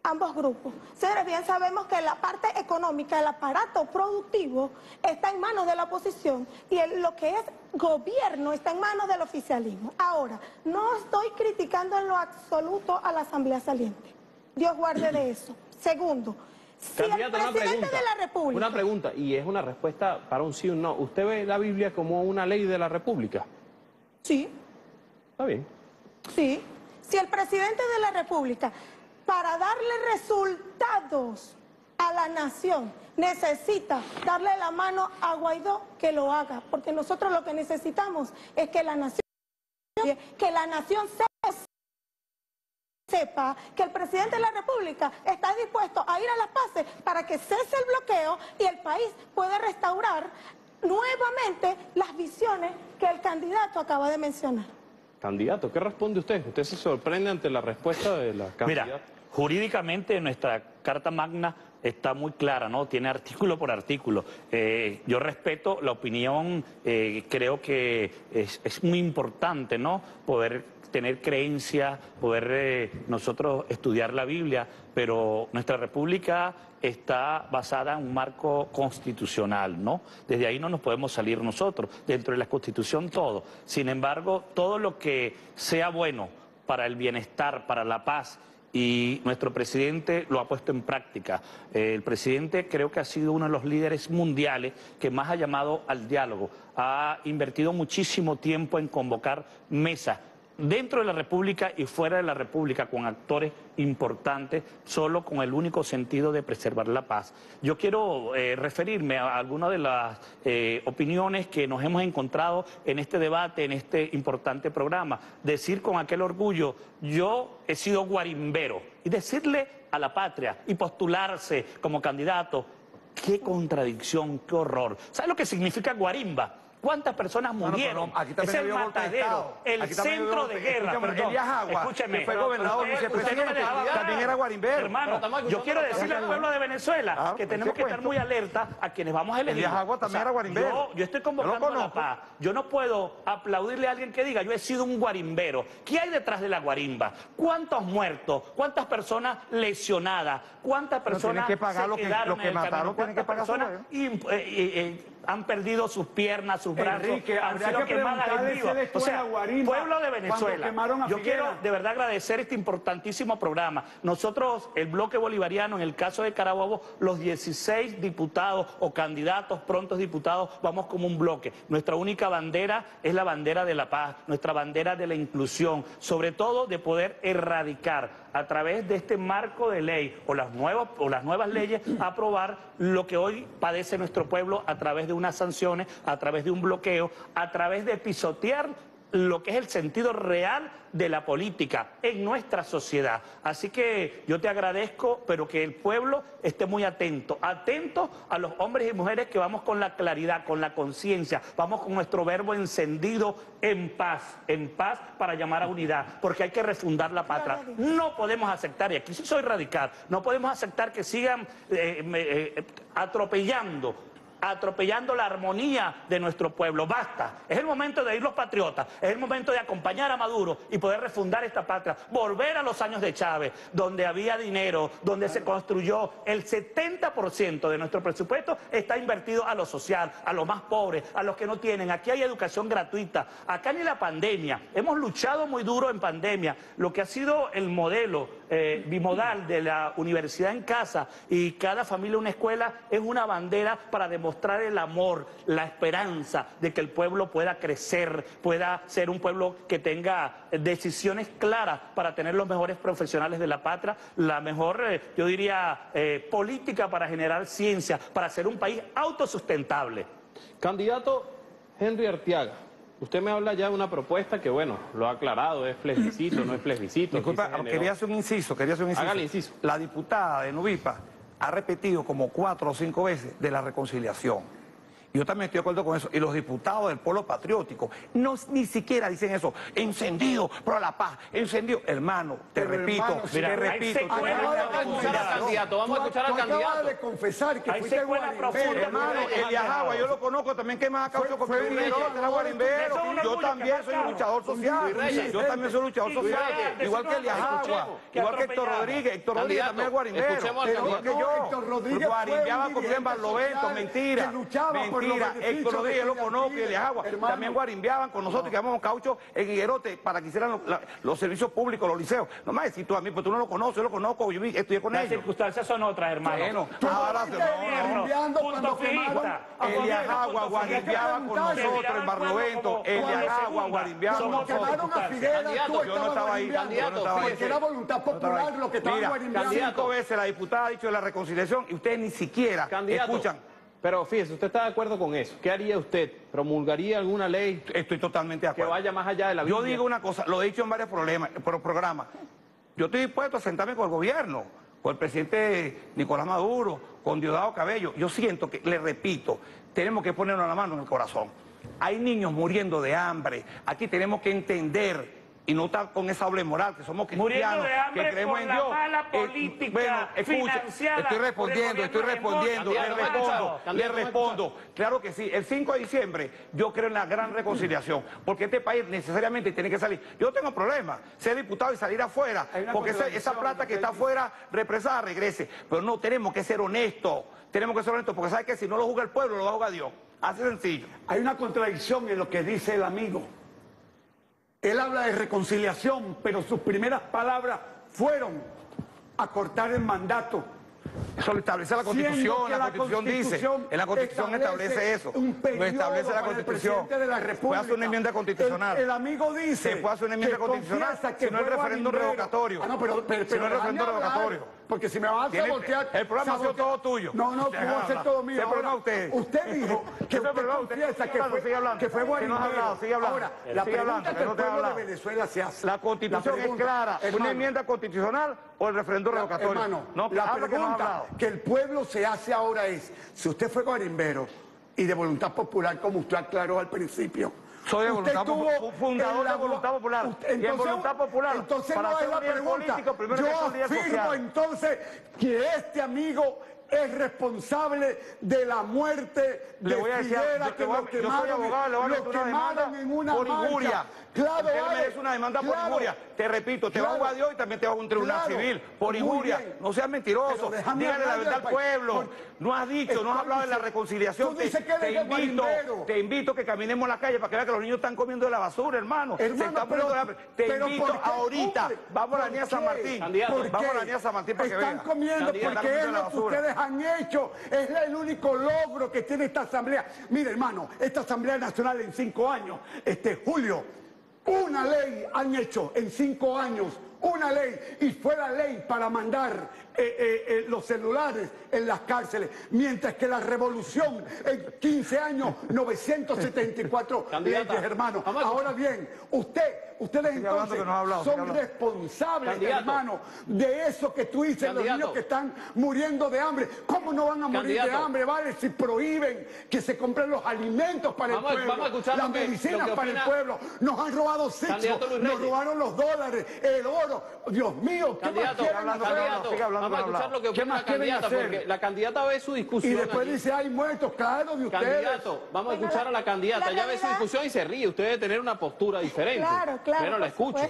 ambos grupos. Señores, bien sabemos que la parte económica, el aparato productivo está en manos de la oposición y lo que es gobierno está en manos del oficialismo. Ahora, no estoy criticando en lo absoluto a la Asamblea Saliente. Dios guarde de eso. Segundo, si el Candidata, una pregunta. de la República... Una pregunta, y es una respuesta para un sí o un no. ¿Usted ve la Biblia como una ley de la República? Sí. Está bien. Sí, si el presidente de la República, para darle resultados a la nación, necesita darle la mano a Guaidó, que lo haga, porque nosotros lo que necesitamos es que la nación, que la nación se- sepa que el presidente de la República está dispuesto a ir a las paces para que cese el bloqueo y el país pueda restaurar nuevamente las visiones que el candidato acaba de mencionar. Candidato, ¿qué responde usted? ¿Usted se sorprende ante la respuesta de la candidata? Mira, jurídicamente nuestra Carta Magna está muy clara, ¿no? Tiene artículo por artículo. Eh, yo respeto la opinión, eh, creo que es, es muy importante, ¿no? Poder tener creencia, poder eh, nosotros estudiar la Biblia, pero nuestra república está basada en un marco constitucional, ¿no? Desde ahí no nos podemos salir nosotros, dentro de la constitución todo. Sin embargo, todo lo que sea bueno para el bienestar, para la paz, y nuestro presidente lo ha puesto en práctica. Eh, el presidente creo que ha sido uno de los líderes mundiales que más ha llamado al diálogo, ha invertido muchísimo tiempo en convocar mesas dentro de la República y fuera de la República con actores importantes, solo con el único sentido de preservar la paz. Yo quiero eh, referirme a algunas de las eh, opiniones que nos hemos encontrado en este debate, en este importante programa. Decir con aquel orgullo, yo he sido guarimbero y decirle a la patria y postularse como candidato, qué contradicción, qué horror. ¿Sabes lo que significa guarimba? ¿Cuántas personas murieron? no, aquí es el matadero, el Aquí centro de guerra. Escúchame, perdón. Elías Agua, Escúcheme. que fue gobernador, Usted- usted no me vicepresidente, hablar. también era guarimbero. Hermano, yo quiero lo que decirle al pueblo de Venezuela Ah, que ese tenemos que estar muy alerta a quienes vamos a elegir. Elías Agua también era guarimbero. Yo, yo estoy Yo convocando lo a la paz. Yo no puedo aplaudirle a alguien que diga, yo he sido un guarimbero. ¿Qué hay detrás de la guarimba? ¿Cuántos muertos? ¿Cuántas personas lesionadas? ¿Cuántas personas tienen que pagar se lo que- quedaron lo que en el mataron, camino? tienen que ¿Cuántas pagar personas han perdido sus piernas, sus brazos, Enrique, han sido que quemadas en vivo. O sea, guarimba pueblo de Venezuela. Yo Figuera. quiero de verdad agradecer este importantísimo programa. Nosotros, el bloque bolivariano, en el caso de Carabobo, los 16 diputados o candidatos prontos diputados, vamos como un bloque. Nuestra única bandera es la bandera de la paz, nuestra bandera de la inclusión, sobre todo de poder erradicar a través de este marco de ley o las nuevas, o las nuevas leyes, aprobar lo que hoy padece nuestro pueblo a través de unas sanciones, a través de un bloqueo, a través de pisotear lo que es el sentido real de la política en nuestra sociedad. Así que yo te agradezco, pero que el pueblo esté muy atento, atento a los hombres y mujeres que vamos con la claridad, con la conciencia, vamos con nuestro verbo encendido en paz, en paz para llamar a unidad, porque hay que refundar la patria. No podemos aceptar, y aquí sí soy radical, no podemos aceptar que sigan eh, eh, atropellando atropellando la armonía de nuestro pueblo. Basta. Es el momento de ir los patriotas, es el momento de acompañar a Maduro y poder refundar esta patria, volver a los años de Chávez, donde había dinero, donde se construyó el 70% de nuestro presupuesto está invertido a lo social, a los más pobres, a los que no tienen. Aquí hay educación gratuita. Acá ni la pandemia. Hemos luchado muy duro en pandemia. Lo que ha sido el modelo eh, bimodal de la universidad en casa y cada familia una escuela es una bandera para demostrar el amor, la esperanza de que el pueblo pueda crecer, pueda ser un pueblo que tenga decisiones claras para tener los mejores profesionales de la patria, la mejor, eh, yo diría, eh, política para generar ciencia, para ser un país autosustentable. Candidato Henry Artiaga, usted me habla ya de una propuesta que, bueno, lo ha aclarado, es plebiscito, no es plebiscito. Disculpa, quería hacer un inciso, quería hacer un inciso. Hágale inciso. La diputada de Nubipa ha repetido como cuatro o cinco veces de la reconciliación. Yo también estoy de acuerdo con eso. Y los diputados del pueblo patriótico no ni siquiera dicen eso. Encendido por la paz, encendido. Hermano, te Pero, repito, hermano, te mira, repito. una profundas. reconciliación. candidato, vamos a escuchar al candidato. de confesar que fuiste guarimbero. hermano. Eliajagua, yo lo conozco también. ¿Qué más causado con Reyes? Era guarimbero. Yo también que soy luchador social. Yo también soy un luchador social. Igual que que igual que Héctor. Rodríguez. Héctor Rodríguez también es guarimbero. escuchemos al que. Héctor Rodríguez Guarimbeaba con Barlovento. Mentira. que luchaba por los Mentira. beneficios Héctor Rodríguez lo de y. Hermano. También guarimbeaban con nosotros que íbamos caucho en Higuerote para que hicieran los, la- los servicios públicos, los liceos. No me decís tú a mí, pues tú no lo conoces, yo lo conozco, yo estudié con Las ellos. circunstancias son otras, hermano. Bueno, Tú ahora guarimbeando Punto cuando fijista. quemaron a Eliajagua guarimbeaba con nosotros en Barlovento. Eliajagua guarimbeaba con Cuando quemaron a nosotros. Yo no estaba ahí, yo no estaba ahí. Porque era voluntad estaba popular lo que estaban Mira, guarimbeando. cinco veces la diputada ha dicho de la reconciliación y ustedes ni siquiera escuchan. Pero fíjese, ¿usted está de acuerdo con eso? ¿Qué haría usted? ¿Promulgaría alguna ley Estoy totalmente de que acuerdo. vaya más allá de la Yo Biblia? digo una cosa, lo he dicho en varios problemas, pro- programas. Yo estoy dispuesto a sentarme con el gobierno, con el presidente Nicolás Maduro, con Diosdado Cabello. Yo siento que, le repito, tenemos que ponernos la mano en el corazón. Hay niños muriendo de hambre. Aquí tenemos que entender y no estar con esa doble moral, que somos cristianos, que creemos en Dios. Eh, bueno, escucha, financiada estoy respondiendo, estoy respondiendo, le respondo, le respondo. Claro que sí, el 5 de diciembre yo creo en la gran reconciliación, porque este país necesariamente tiene que salir. Yo tengo problema, ser diputado y salir afuera, porque esa, plata que está afuera represada regrese. Pero no, tenemos que ser honestos, tenemos que ser honestos, porque sabes que si no lo juzga el pueblo, lo va a jugar Dios. Así sencillo. Hay una contradicción en lo que dice el amigo. Él habla de reconciliación, pero sus primeras palabras fueron a cortar el mandato. Eso lo establece la Constitución, que la Constitución dice, en la Constitución establece eso, lo establece la Constitución. de la Puede República. hacer una enmienda constitucional. El, el amigo dice. Se puede hacer una enmienda que constitucional, que si no el referéndum revocatorio. Ah, no, pero, pero, Si no el referéndum revocatorio. Porque si me vas a sabotear. el programa ha sido todo tuyo. No, no, Déjame ¿cómo va a ser todo mío? Ahora, usted. Usted dijo que usted usted. confiesa que hablando, fue, sigue hablando. que fue Que no hablado, sigue hablando. Ahora, Sigue la hablando, pregunta que que el no pueblo de. Venezuela se hace. La Constitución es pregunta, clara, una hermano, enmienda constitucional o el referéndum revocatorio. Hermano, no, la pregunta. Que el pueblo se hace ahora es, si usted fue guarimbero y de voluntad popular, como usted aclaró al principio, Soy de usted voluntad popular, fundador de Voluntad Popular. Usted- Y en entonces- Voluntad Popular, Entonces para no es la pregunta. político, Yo afirmo entonces que este amigo es responsable de la muerte de voy a decir, Figuera, yo, te que lo quemaron, abogado, lo en una por. Claro, él vale. merece una demanda por Claro. injuria. Te repito, te va a Claro. jugar Dios y también te va a un tribunal Claro. civil por injuria. No seas mentiroso. Dígale la verdad al pueblo. Por- No has dicho, no has hablado de la dice- reconciliación. tú Te, invito, te invito que caminemos la calle para que veas que los niños están comiendo de la basura, hermano. Se están pero- poniendo de hambre. Te pero invito ¿por qué ahorita. cumple? Vamos a la ¿Por niña San? Martín. Candidato. ¿Por Vamos a qué? la niña San Martín para que Están vean. comiendo Candidato. porque Están es comiendo lo la que ustedes han hecho. Es el único logro que tiene esta asamblea. Mire, hermano, esta Asamblea Nacional en cinco años, este Julio, una ley han hecho en cinco años. Una ley, y fue la ley para mandar eh, eh, los celulares en las cárceles, mientras que la revolución en 15 años, <laughs> 974 <laughs> Candidata, leyes, hermano. Ahora bien, usted, ustedes entonces no hablado, son responsables, Candidato. hermano, de eso que tú dices, los niños que están muriendo de hambre. ¿Cómo no van a morir de hambre, vale? Si prohíben que se compren los alimentos para Vamos el pueblo, las medicinas para el pueblo. Nos han robado sexo, nos robaron los dólares, el oro. Dios mío, ¿qué más quieren. Sigue hablando. Vamos a escuchar lo que opina la candidata, hacer? porque la candidata ve su discusión. Y después allí. dice, hay muertos, claro, de ustedes. Candidato, vamos a escuchar a la candidata. la Ella ve su realidad- discusión y se ríe. Usted debe tener una postura diferente. Claro, claro. Pero la escucho.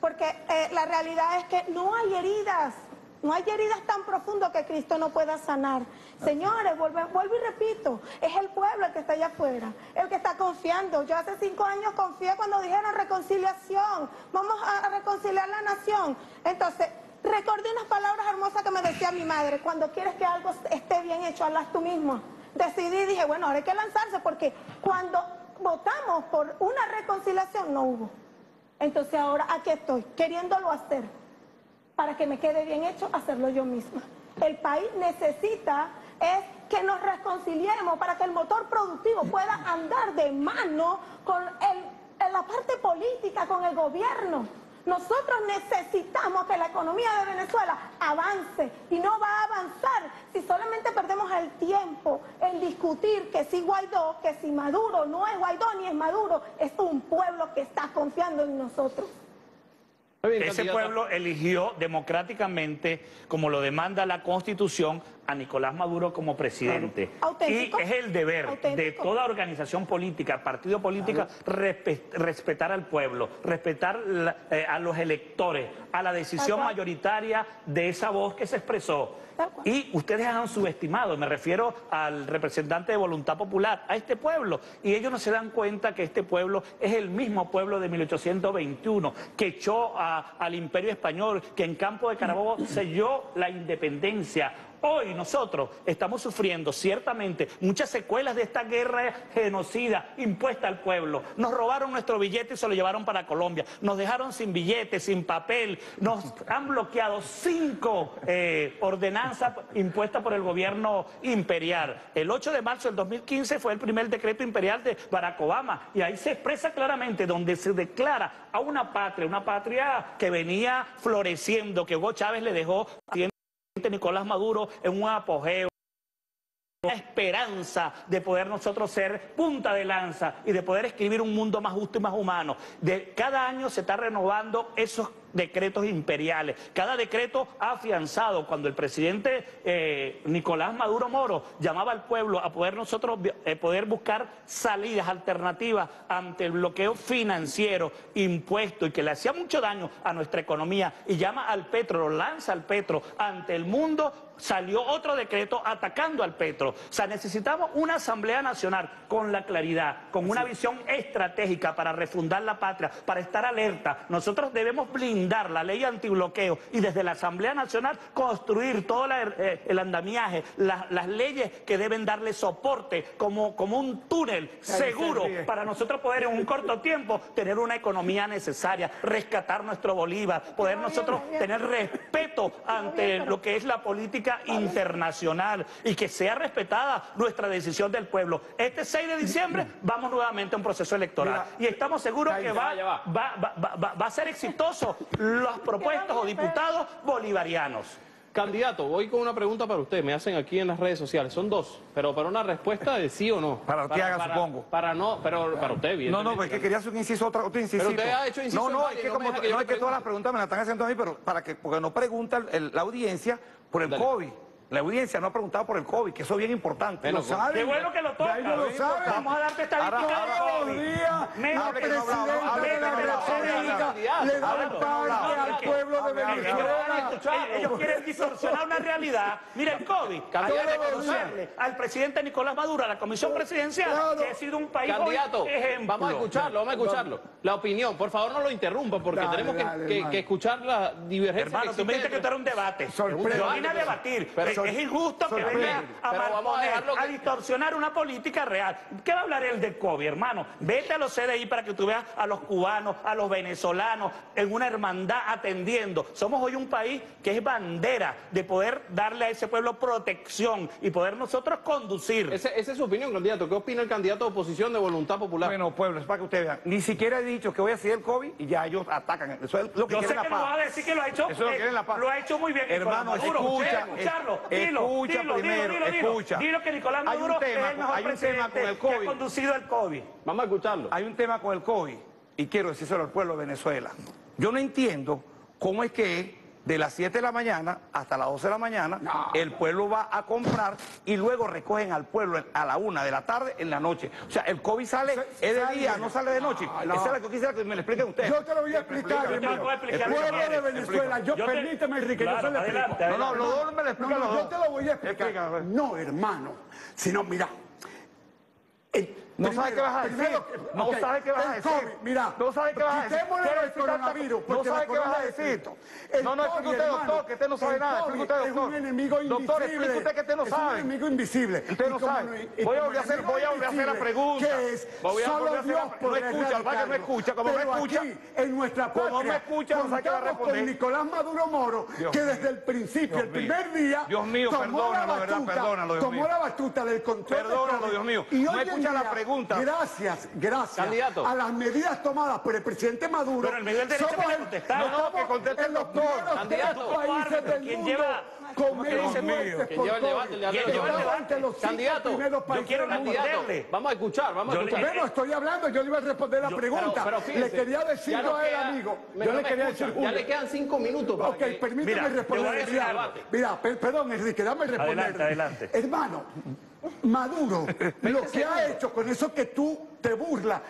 Porque eh, la realidad es que no hay heridas. No hay heridas tan profundas que Cristo no pueda sanar. Señores, vuelvo, vuelvo y repito, es el pueblo el que está allá afuera, el que está confiando. Yo hace cinco años confié cuando dijeron reconciliación, vamos a reconciliar la nación. Entonces, recordé unas palabras hermosas que me decía mi madre, cuando quieres que algo esté bien hecho, hazlas tú mismo. Decidí, dije, bueno, ahora hay que lanzarse porque cuando votamos por una reconciliación no hubo. Entonces ahora aquí estoy, queriéndolo hacer, para que me quede bien hecho, hacerlo yo misma. El país necesita es que nos reconciliemos para que el motor productivo pueda andar de mano con el- la parte política, con el gobierno. Nosotros necesitamos que la economía de Venezuela avance y no va a avanzar si solamente perdemos el tiempo en discutir que si Guaidó, que si Maduro no es Guaidó ni es Maduro, es un pueblo que está confiando en nosotros. Ese pueblo eligió democráticamente, como lo demanda la Constitución, a Nicolás Maduro como presidente. Y es el deber de toda organización política, partido político, respe- respetar al pueblo, respetar la- eh, a los electores, a la decisión mayoritaria de esa voz que se expresó. Y ustedes han subestimado, me refiero al representante de Voluntad Popular, a este pueblo. Y ellos no se dan cuenta que este pueblo es el mismo pueblo de 1821, que echó a- al imperio español, que en Campo de Carabobo <clears throat> selló la independencia. Hoy nosotros estamos sufriendo ciertamente muchas secuelas de esta guerra genocida impuesta al pueblo. Nos robaron nuestro billete y se lo llevaron para Colombia. Nos dejaron sin billete, sin papel. Nos han bloqueado cinco eh, ordenanzas impuestas por el gobierno imperial. El 8 de marzo del 2015 fue el primer decreto imperial de Barack Obama y ahí se expresa claramente donde se declara a una patria, una patria que venía floreciendo, que Hugo Chávez le dejó Nicolás Maduro en un apogeo una esperanza de poder nosotros ser punta de lanza y de poder escribir un mundo más justo y más humano. De, cada año se está renovando esos decretos imperiales. Cada decreto afianzado cuando el presidente eh, Nicolás Maduro Moro llamaba al pueblo a poder nosotros eh, poder buscar salidas alternativas ante el bloqueo financiero impuesto y que le hacía mucho daño a nuestra economía y llama al petro, lo lanza al petro ante el mundo salió otro decreto atacando al Petro. O sea, necesitamos una Asamblea Nacional con la claridad, con una visión estratégica para refundar la patria, para estar alerta. Nosotros debemos blindar la ley antibloqueo y desde la Asamblea Nacional construir todo la- eh, el andamiaje, la- las leyes que deben darle soporte como, como un túnel seguro para nosotros poder en un corto tiempo tener una economía necesaria, rescatar nuestro Bolívar, poder nosotros tener respeto ante lo que es la política internacional y que sea respetada nuestra decisión del pueblo. Este 6 de diciembre vamos nuevamente a un proceso electoral y estamos seguros que va- va- va- va a ser exitoso los propuestos o diputados bolivarianos. Candidato, voy con una pregunta para usted. Me hacen aquí en las redes sociales. Son dos, pero para una respuesta de sí o no. <laughs> Para Arteaga, supongo. Para no, pero para usted, bien. No, no, porque quería hacer un inciso, otro, otro inciso. Pero usted ha hecho inciso No, no, es que, no como, que no, es que todas las preguntas me las están haciendo a mí, pero para que, porque no pregunta el- el- la audiencia por el COVID. La audiencia no ha preguntado por el COVID, que eso es bien importante. Bueno, qué bueno que lo toca. Ya ellos lo saben. Vamos a darte estadísticas Ahora- de ahora- COVID. días, Menos la que no de la República le da el hable, al pueblo de Venezuela. Ellos quieren distorsionar una realidad. Mira, el COVID, hay que reconocerle al presidente Nicolás Maduro, a la Comisión Presidencial, que ha sido un país Candidato, ejemplo. vamos a escucharlo, vamos a escucharlo. La opinión, por favor no lo interrumpa porque tenemos que, escuchar la divergencia. Hermano, tú me dijiste que esto era un debate. Yo vine a debatir. Es, es injusto que venga a a a que- distorsionar una política real. ¿Qué va a hablar el del COVID, hermano? Vete a los CDI para que tú veas a los cubanos, a los venezolanos, en una hermandad atendiendo. Somos hoy un país que es bandera de poder darle a ese pueblo protección y poder nosotros conducir. Ese- esa es su opinión, candidato. ¿Qué opina el candidato de oposición de Voluntad Popular? Bueno, pueblo, es para que ustedes vean. Ni siquiera he dicho que voy a seguir el COVID y ya ellos atacan. Eso es lo que Yo quieren sé la que paz. no vas a decir que lo ha hecho, Eso es lo que eh, quieren la paz. lo ha hecho muy bien Hermano, escucha, escucharlo. Dilo, escucha dilo, primero, dilo, dilo. escucha. Dilo que Nicolás Hay un Maduro tema es el mejor hay un tema con el que ha COVID. conducido el COVID. Vamos a escucharlo. Hay un tema con el COVID y quiero decírselo al pueblo de Venezuela. Yo no entiendo cómo es que de las 7 de la mañana hasta las 12 de la mañana, no. el pueblo va a comprar y luego recogen al pueblo a la 1 de la tarde en la noche. O sea, el COVID sale, es de sale, día, no sale de noche. No, no. Esa es la que quisiera que me lo expliquen ustedes. Yo te lo voy a explicar, hermano. Pueblo de Venezuela, yo, yo te... permíteme, Enrique, claro, yo se lo adelante, explico. No, no, los dos me lo explican. No, yo te lo voy a explicar. No, hermano, sino mira, el no sabe qué vas a decir. No sabe qué vas a decir. Mira, no sabe qué vas a decir. el coronavirus. No sabe qué vas a decir. no, no, explique usted, doctor, que usted no sabe nada. Explique usted, doctor. Es un enemigo invisible. Doctor, explique usted que usted no sabe. Es un enemigo invisible. Usted no sabe. Voy a volver a hacer, voy a volver a hacer la pregunta. ¿Qué es? Voy a volver a hacer la pregunta. No escucha, vaya, no escucha. Como no escucha. en nuestra patria. Como no escucha, no sabe qué va a responder. con Nicolás Maduro Moro, que desde el principio, el primer día. Dios mío, perdónalo, ¿verdad? Perdónalo, Dios mío. Tomó la batuta del control. Perdónalo, Dios mío. No escucha la pregunta. Gracias, gracias. Candidato. A las medidas tomadas por el presidente Maduro. Somos contestar, en los primeros países del mundo con ¿Quién lleva el debate? ¿Quién? Los candidato, yo quiero responderle. Vamos a escuchar, vamos a escuchar. Bueno, estoy hablando, yo le iba a responder la pregunta. Le quería decir a él, amigo. Yo le quería decir Ya le quedan cinco minutos Ok, permíteme responder. Mira, perdón, Enrique, dame responder. Adelante, adelante. Hermano, Maduro, <laughs> lo que ha hecho con eso que tú te burlas,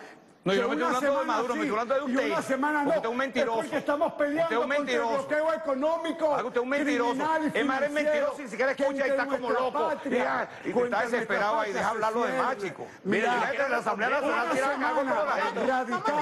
no, yo no estoy hablando de Maduro, sí, me estoy hablando de usted. Y una semana no. Usted es un mentiroso. Es porque estamos peleando usted es contra el bloqueo económico. Usted es un mentiroso. Es más, eres mentiroso ni siquiera escucha y está como loco. Patria, y te está desesperado ahí. Deja hablar lo demás, chico. Mira, mira la Asamblea Nacional tira a cabo toda la gente. Radical.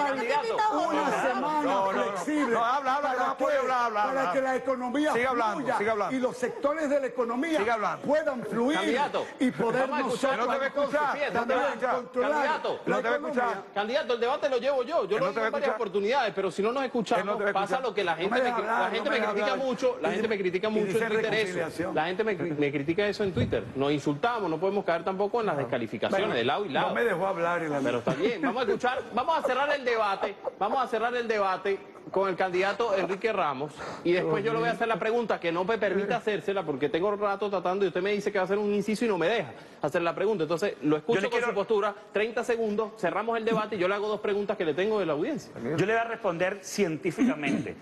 Una semana flexible. No, habla, habla, no puede hablar, habla. Para que la economía fluya y los sectores de la economía puedan fluir y poder nosotros No te voy a controlar. No te voy a escuchar. Candidato el debate lo llevo yo. Yo no he en varias oportunidades, pero si no nos escuchamos, pasa lo que la gente me, me, la gente me, critica mucho, la gente me critica mucho en Twitter eso. La gente me, critica eso en Twitter. Nos insultamos, no podemos caer tampoco en las descalificaciones bueno, de lado y lado. No me dejó hablar. Y. Pero está bien, vamos a escuchar, vamos a cerrar el debate, vamos a cerrar el debate con el candidato Enrique Ramos y después yo le voy a hacer la pregunta que no me permite hacérsela porque tengo rato tratando y usted me dice que va a hacer un inciso y no me deja hacer la pregunta. Entonces lo escucho con quiero... su postura, 30 segundos, cerramos el debate y yo le hago dos preguntas que le tengo de la audiencia. Yo le voy a responder científicamente.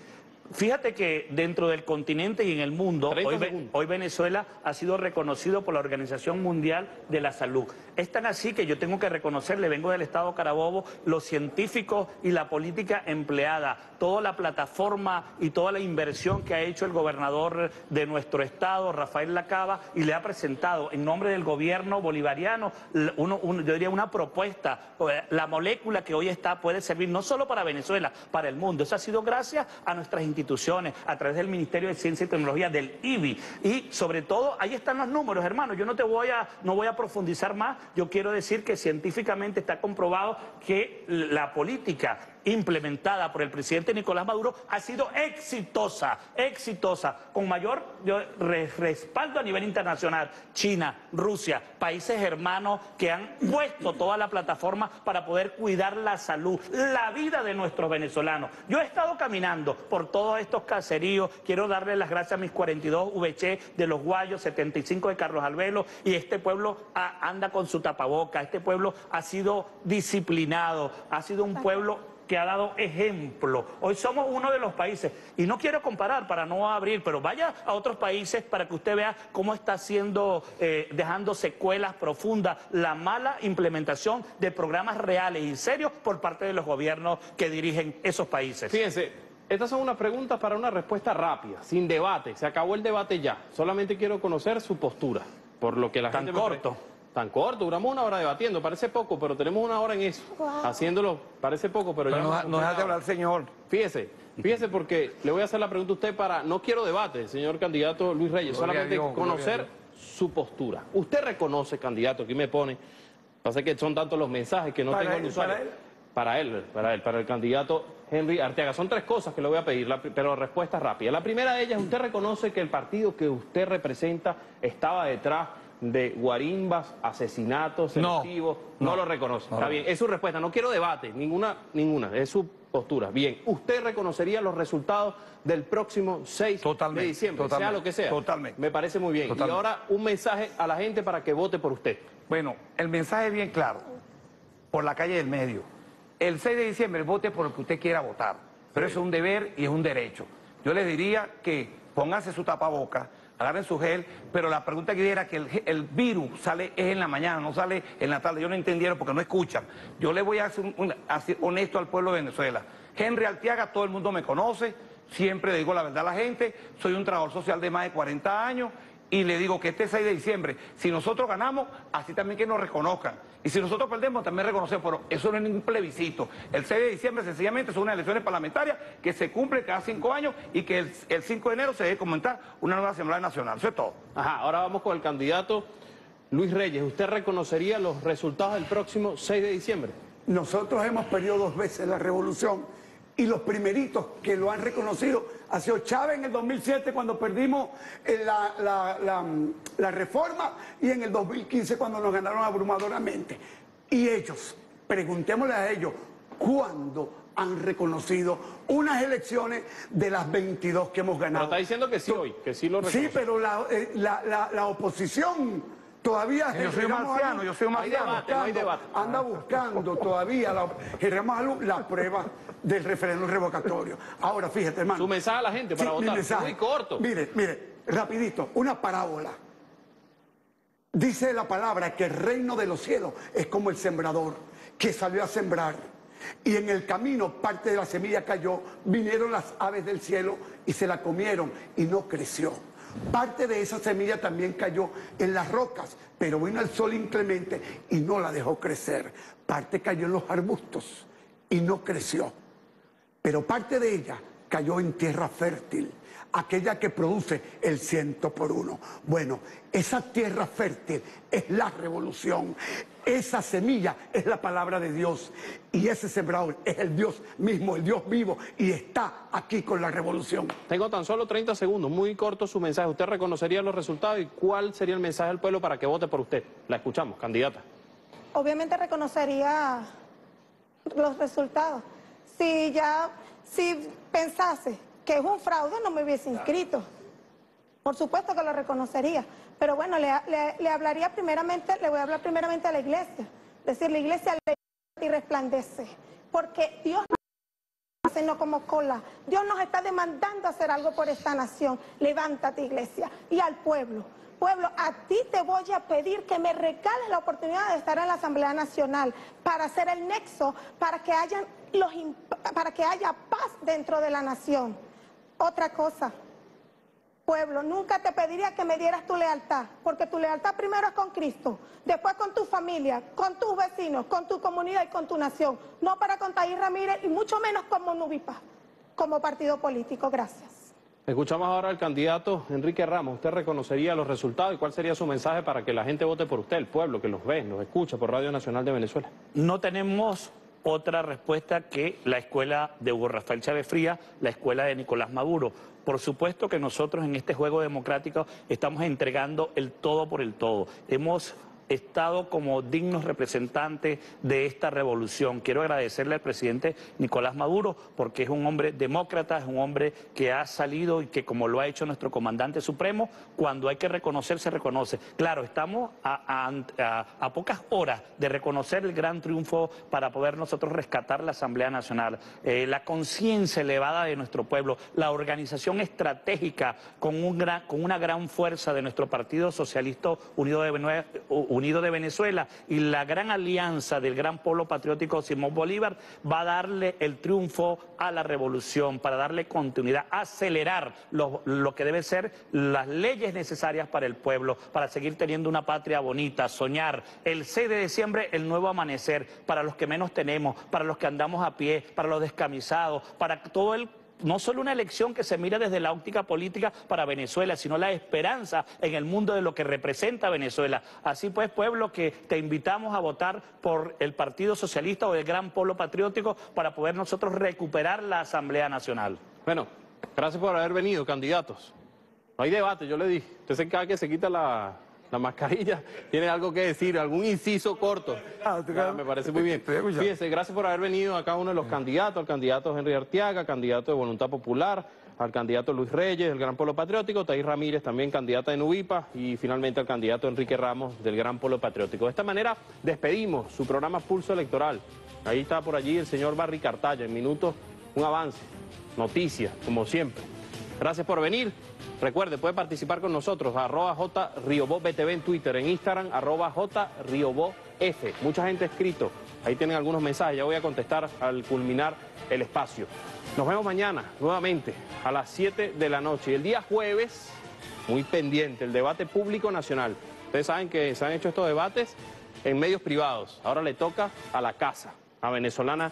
Fíjate que dentro del continente y en el mundo, hoy, hoy, Venezuela ha sido reconocido por la Organización Mundial de la Salud. Es tan así que yo tengo que reconocerle, vengo del Estado Carabobo, los científicos y la política empleada toda la plataforma y toda la inversión que ha hecho el gobernador de nuestro estado, Rafael Lacaba, y le ha presentado en nombre del gobierno bolivariano, uno, yo diría una propuesta, eh, la molécula que hoy está puede servir no solo para Venezuela, para el mundo. Eso ha sido gracias a nuestras instituciones, a través del Ministerio de Ciencia y Tecnología, del IBI, y sobre todo ahí están los números, hermano. Yo no te voy a, no voy a profundizar más, yo quiero decir que científicamente está comprobado que la política implementada por el presidente Nicolás Maduro ha sido exitosa, exitosa, con mayor respaldo a nivel internacional. China, Rusia, países hermanos que han puesto toda la plataforma para poder cuidar la salud, la vida de nuestros venezolanos. Yo he estado caminando por todos estos caseríos, quiero darle las gracias a mis 42 VC de Los Guayos, 75 de Carlos Albelo, y este pueblo anda con su tapaboca, este pueblo ha sido disciplinado, ha sido un pueblo que ha dado ejemplo. Hoy somos uno de los países, y no quiero comparar para no abrir, pero vaya a otros países para que usted vea cómo está haciendo, eh, dejando secuelas profundas la mala implementación de programas reales y serios por parte de los gobiernos que dirigen esos países. Fíjense, estas son unas preguntas para una respuesta rápida, sin debate. Se acabó el debate ya. Solamente quiero conocer su postura. Por lo que la Tan corto. Tan corto, duramos una hora debatiendo, parece poco, pero tenemos una hora en eso, wow. haciéndolo, parece poco, pero, pero ya... No, no deja de hablar, señor. Fíjese, fíjese porque le voy a hacer la pregunta a usted para... No quiero debate, señor candidato Luis Reyes, gloria solamente Dios, conocer su postura. Usted reconoce, candidato, aquí me pone, pasa que son tantos los mensajes que no tengo el usuario. Para él. para él, para él, para el candidato Henry Arteaga. Son tres cosas que le voy a pedir, la, pero respuesta rápida. La primera de ellas, ¿usted reconoce que el partido que usted representa estaba detrás de guarimbas, asesinatos selectivos, no, no, lo reconoce. Está bien, es su respuesta. No quiero debate, ninguna, ninguna, es su postura. Bien, usted reconocería los resultados del próximo 6 de diciembre, totalmente, sea lo que sea. Totalmente. Me parece muy bien. Y ahora un mensaje a la gente para que vote por usted. Bueno, el mensaje es bien claro, por la calle del medio. El 6 de diciembre vote por el que usted quiera votar, pero eso es un deber y es un derecho. Yo les diría que pónganse su tapaboca agarren su gel, pero la pregunta que era que el, virus sale es en la mañana, no sale en la tarde. Yo no entendieron porque no escuchan. Yo le voy a ser honesto al pueblo de Venezuela. Henry Altiaga, todo el mundo me conoce, siempre le digo la verdad a la gente, soy un trabajador social de más de 40 años y le digo que este 6 de diciembre, si nosotros ganamos, así también que nos reconozcan. Y si nosotros perdemos, también reconocemos, pero eso no es ningún plebiscito. El 6 de diciembre sencillamente son unas elecciones parlamentarias que se cumplen cada cinco años y que el, el 5 de enero se debe comentar una nueva Asamblea Nacional. Eso es todo. Ajá, ahora vamos con el candidato Luis Reyes. ¿Usted reconocería los resultados del próximo 6 de diciembre? Nosotros hemos perdido dos veces la revolución y los primeritos que lo han reconocido ha sido Chávez en el 2007 cuando perdimos eh, la, la- la, mm, la reforma y en el 2015 cuando nos ganaron abrumadoramente. Y ellos, preguntémosle a ellos, ¿cuándo han reconocido unas elecciones de las 22 que hemos ganado? Pero está diciendo que sí hoy, que sí lo reconoce. Sí, pero la, eh, la- la- la oposición todavía... Yo soy marciano, yo soy marciano. buscando- No hay debate. Anda buscando todavía la, Ramos Alú la prueba del referéndum revocatorio. Ahora, fíjate, hermano. Su mensaje a la gente para mi votar. mensaje. Muy corto. Mire, mire, rapidito, una parábola. Dice la palabra que el reino de los cielos es como el sembrador que salió a sembrar. Y en el camino parte de la semilla cayó, vinieron las aves del cielo y se la comieron y no creció. Parte de esa semilla también cayó en las rocas, pero vino el sol inclemente y no la dejó crecer. Parte cayó en los arbustos y no creció pero parte de ella cayó en tierra fértil, aquella que produce el ciento por uno. Bueno, esa tierra fértil es la revolución, esa semilla es la palabra de Dios y ese sembrador es el Dios mismo, el Dios vivo y está aquí con la revolución. Tengo tan solo 30 segundos, muy corto su mensaje. ¿Usted reconocería los resultados y cuál sería el mensaje al pueblo para que vote por usted? La escuchamos, candidata. obviamente reconocería los resultados. Si ya, si pensase que es un fraude, no me hubiese inscrito. Por supuesto que lo reconocería. Pero bueno, le, le- le hablaría primeramente, le voy a hablar primeramente a la iglesia. Decir, la iglesia levanta y resplandece. Porque Dios no como cola. Dios nos está demandando hacer algo por esta nación. Levántate, iglesia. Y al pueblo. Pueblo, a ti te voy a pedir que me regales la oportunidad de estar en la Asamblea Nacional para hacer el nexo, para que, hayan los, para que haya paz dentro de la nación. Otra cosa, pueblo, nunca te pediría que me dieras tu lealtad, porque tu lealtad primero es con Cristo, después con tu familia, con tus vecinos, con tu comunidad y con tu nación, no para con Taís Ramírez y mucho menos como Nubipa, como partido político. Gracias. Escuchamos ahora al candidato Enrique Ramos. ¿Usted reconocería los resultados y cuál sería su mensaje para que la gente vote por usted, el pueblo que los ve, los escucha por Radio Nacional de Venezuela? No tenemos otra respuesta que la escuela de Hugo Rafael Chávez Fría, la escuela de Nicolás Maduro. Por supuesto que nosotros en este juego democrático estamos entregando el todo por el todo. Hemos estado como dignos representantes de esta revolución. Quiero agradecerle al presidente Nicolás Maduro porque es un hombre demócrata, es un hombre que ha salido y que como lo ha hecho nuestro comandante supremo, cuando hay que reconocer, se reconoce. Claro, estamos a, pocas horas de reconocer el gran triunfo para poder nosotros rescatar la Asamblea Nacional, Eh, la conciencia elevada de nuestro pueblo, la organización estratégica con, con una gran fuerza de nuestro Partido Socialista Unido de, Venue- Unido de Venezuela y la gran alianza del gran pueblo patriótico Simón Bolívar va a darle el triunfo a la revolución, para darle continuidad, acelerar lo, lo que deben ser las leyes necesarias para el pueblo, para seguir teniendo una patria bonita, soñar. El 6 de diciembre, el nuevo amanecer, para los que menos tenemos, para los que andamos a pie, para los descamisados, para todo el no solo una elección que se mira desde la óptica política para Venezuela, sino la esperanza en el mundo de lo que representa Venezuela. Así pues, pueblo, que te invitamos a votar por el Partido Socialista o el Gran Polo Patriótico para poder nosotros recuperar la Asamblea Nacional. Bueno, gracias por haber venido, candidatos. No hay debate, yo le dije. Usted se cada que se quita la, la mascarilla, <laughs> tiene algo que decir, algún inciso corto. Ah, me parece muy bien. Fíjese, gracias por haber venido a cada uno de los candidatos, al candidato Henry Artiaga, candidato de Voluntad Popular, al candidato Luis Reyes, del Gran Polo Patriótico, Taís Ramírez, también candidata de Nubipa, y finalmente al candidato Enrique Ramos, del Gran Polo Patriótico. De esta manera despedimos su programa Pulso Electoral. Ahí está por allí el señor Barry Cartaya, en minutos un avance, noticias, como siempre. Gracias por venir. Recuerde, puede participar con nosotros, arroba J BTV en Twitter, en Instagram, arroba. Mucha gente ha escrito, ahí tienen algunos mensajes, ya voy a contestar al culminar el espacio. Nos vemos mañana, nuevamente, a las 7 de la noche. El día jueves, muy pendiente, el debate público nacional. Ustedes saben que se han hecho estos debates en medios privados. Ahora le toca a la casa, a venezolana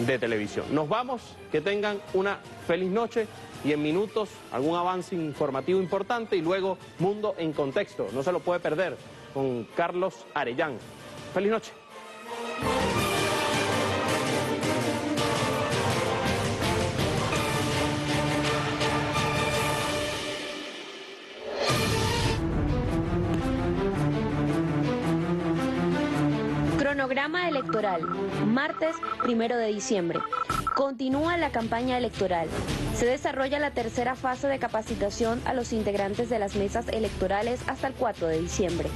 de televisión. Nos vamos, que tengan una feliz noche y en minutos algún avance informativo importante y luego Mundo en Contexto. No se lo puede perder con Carlos Arellán. Feliz noche. Cronograma electoral. Martes, primero de diciembre. Continúa la campaña electoral. Se desarrolla la tercera fase de capacitación a los integrantes de las mesas electorales hasta el 4 de diciembre.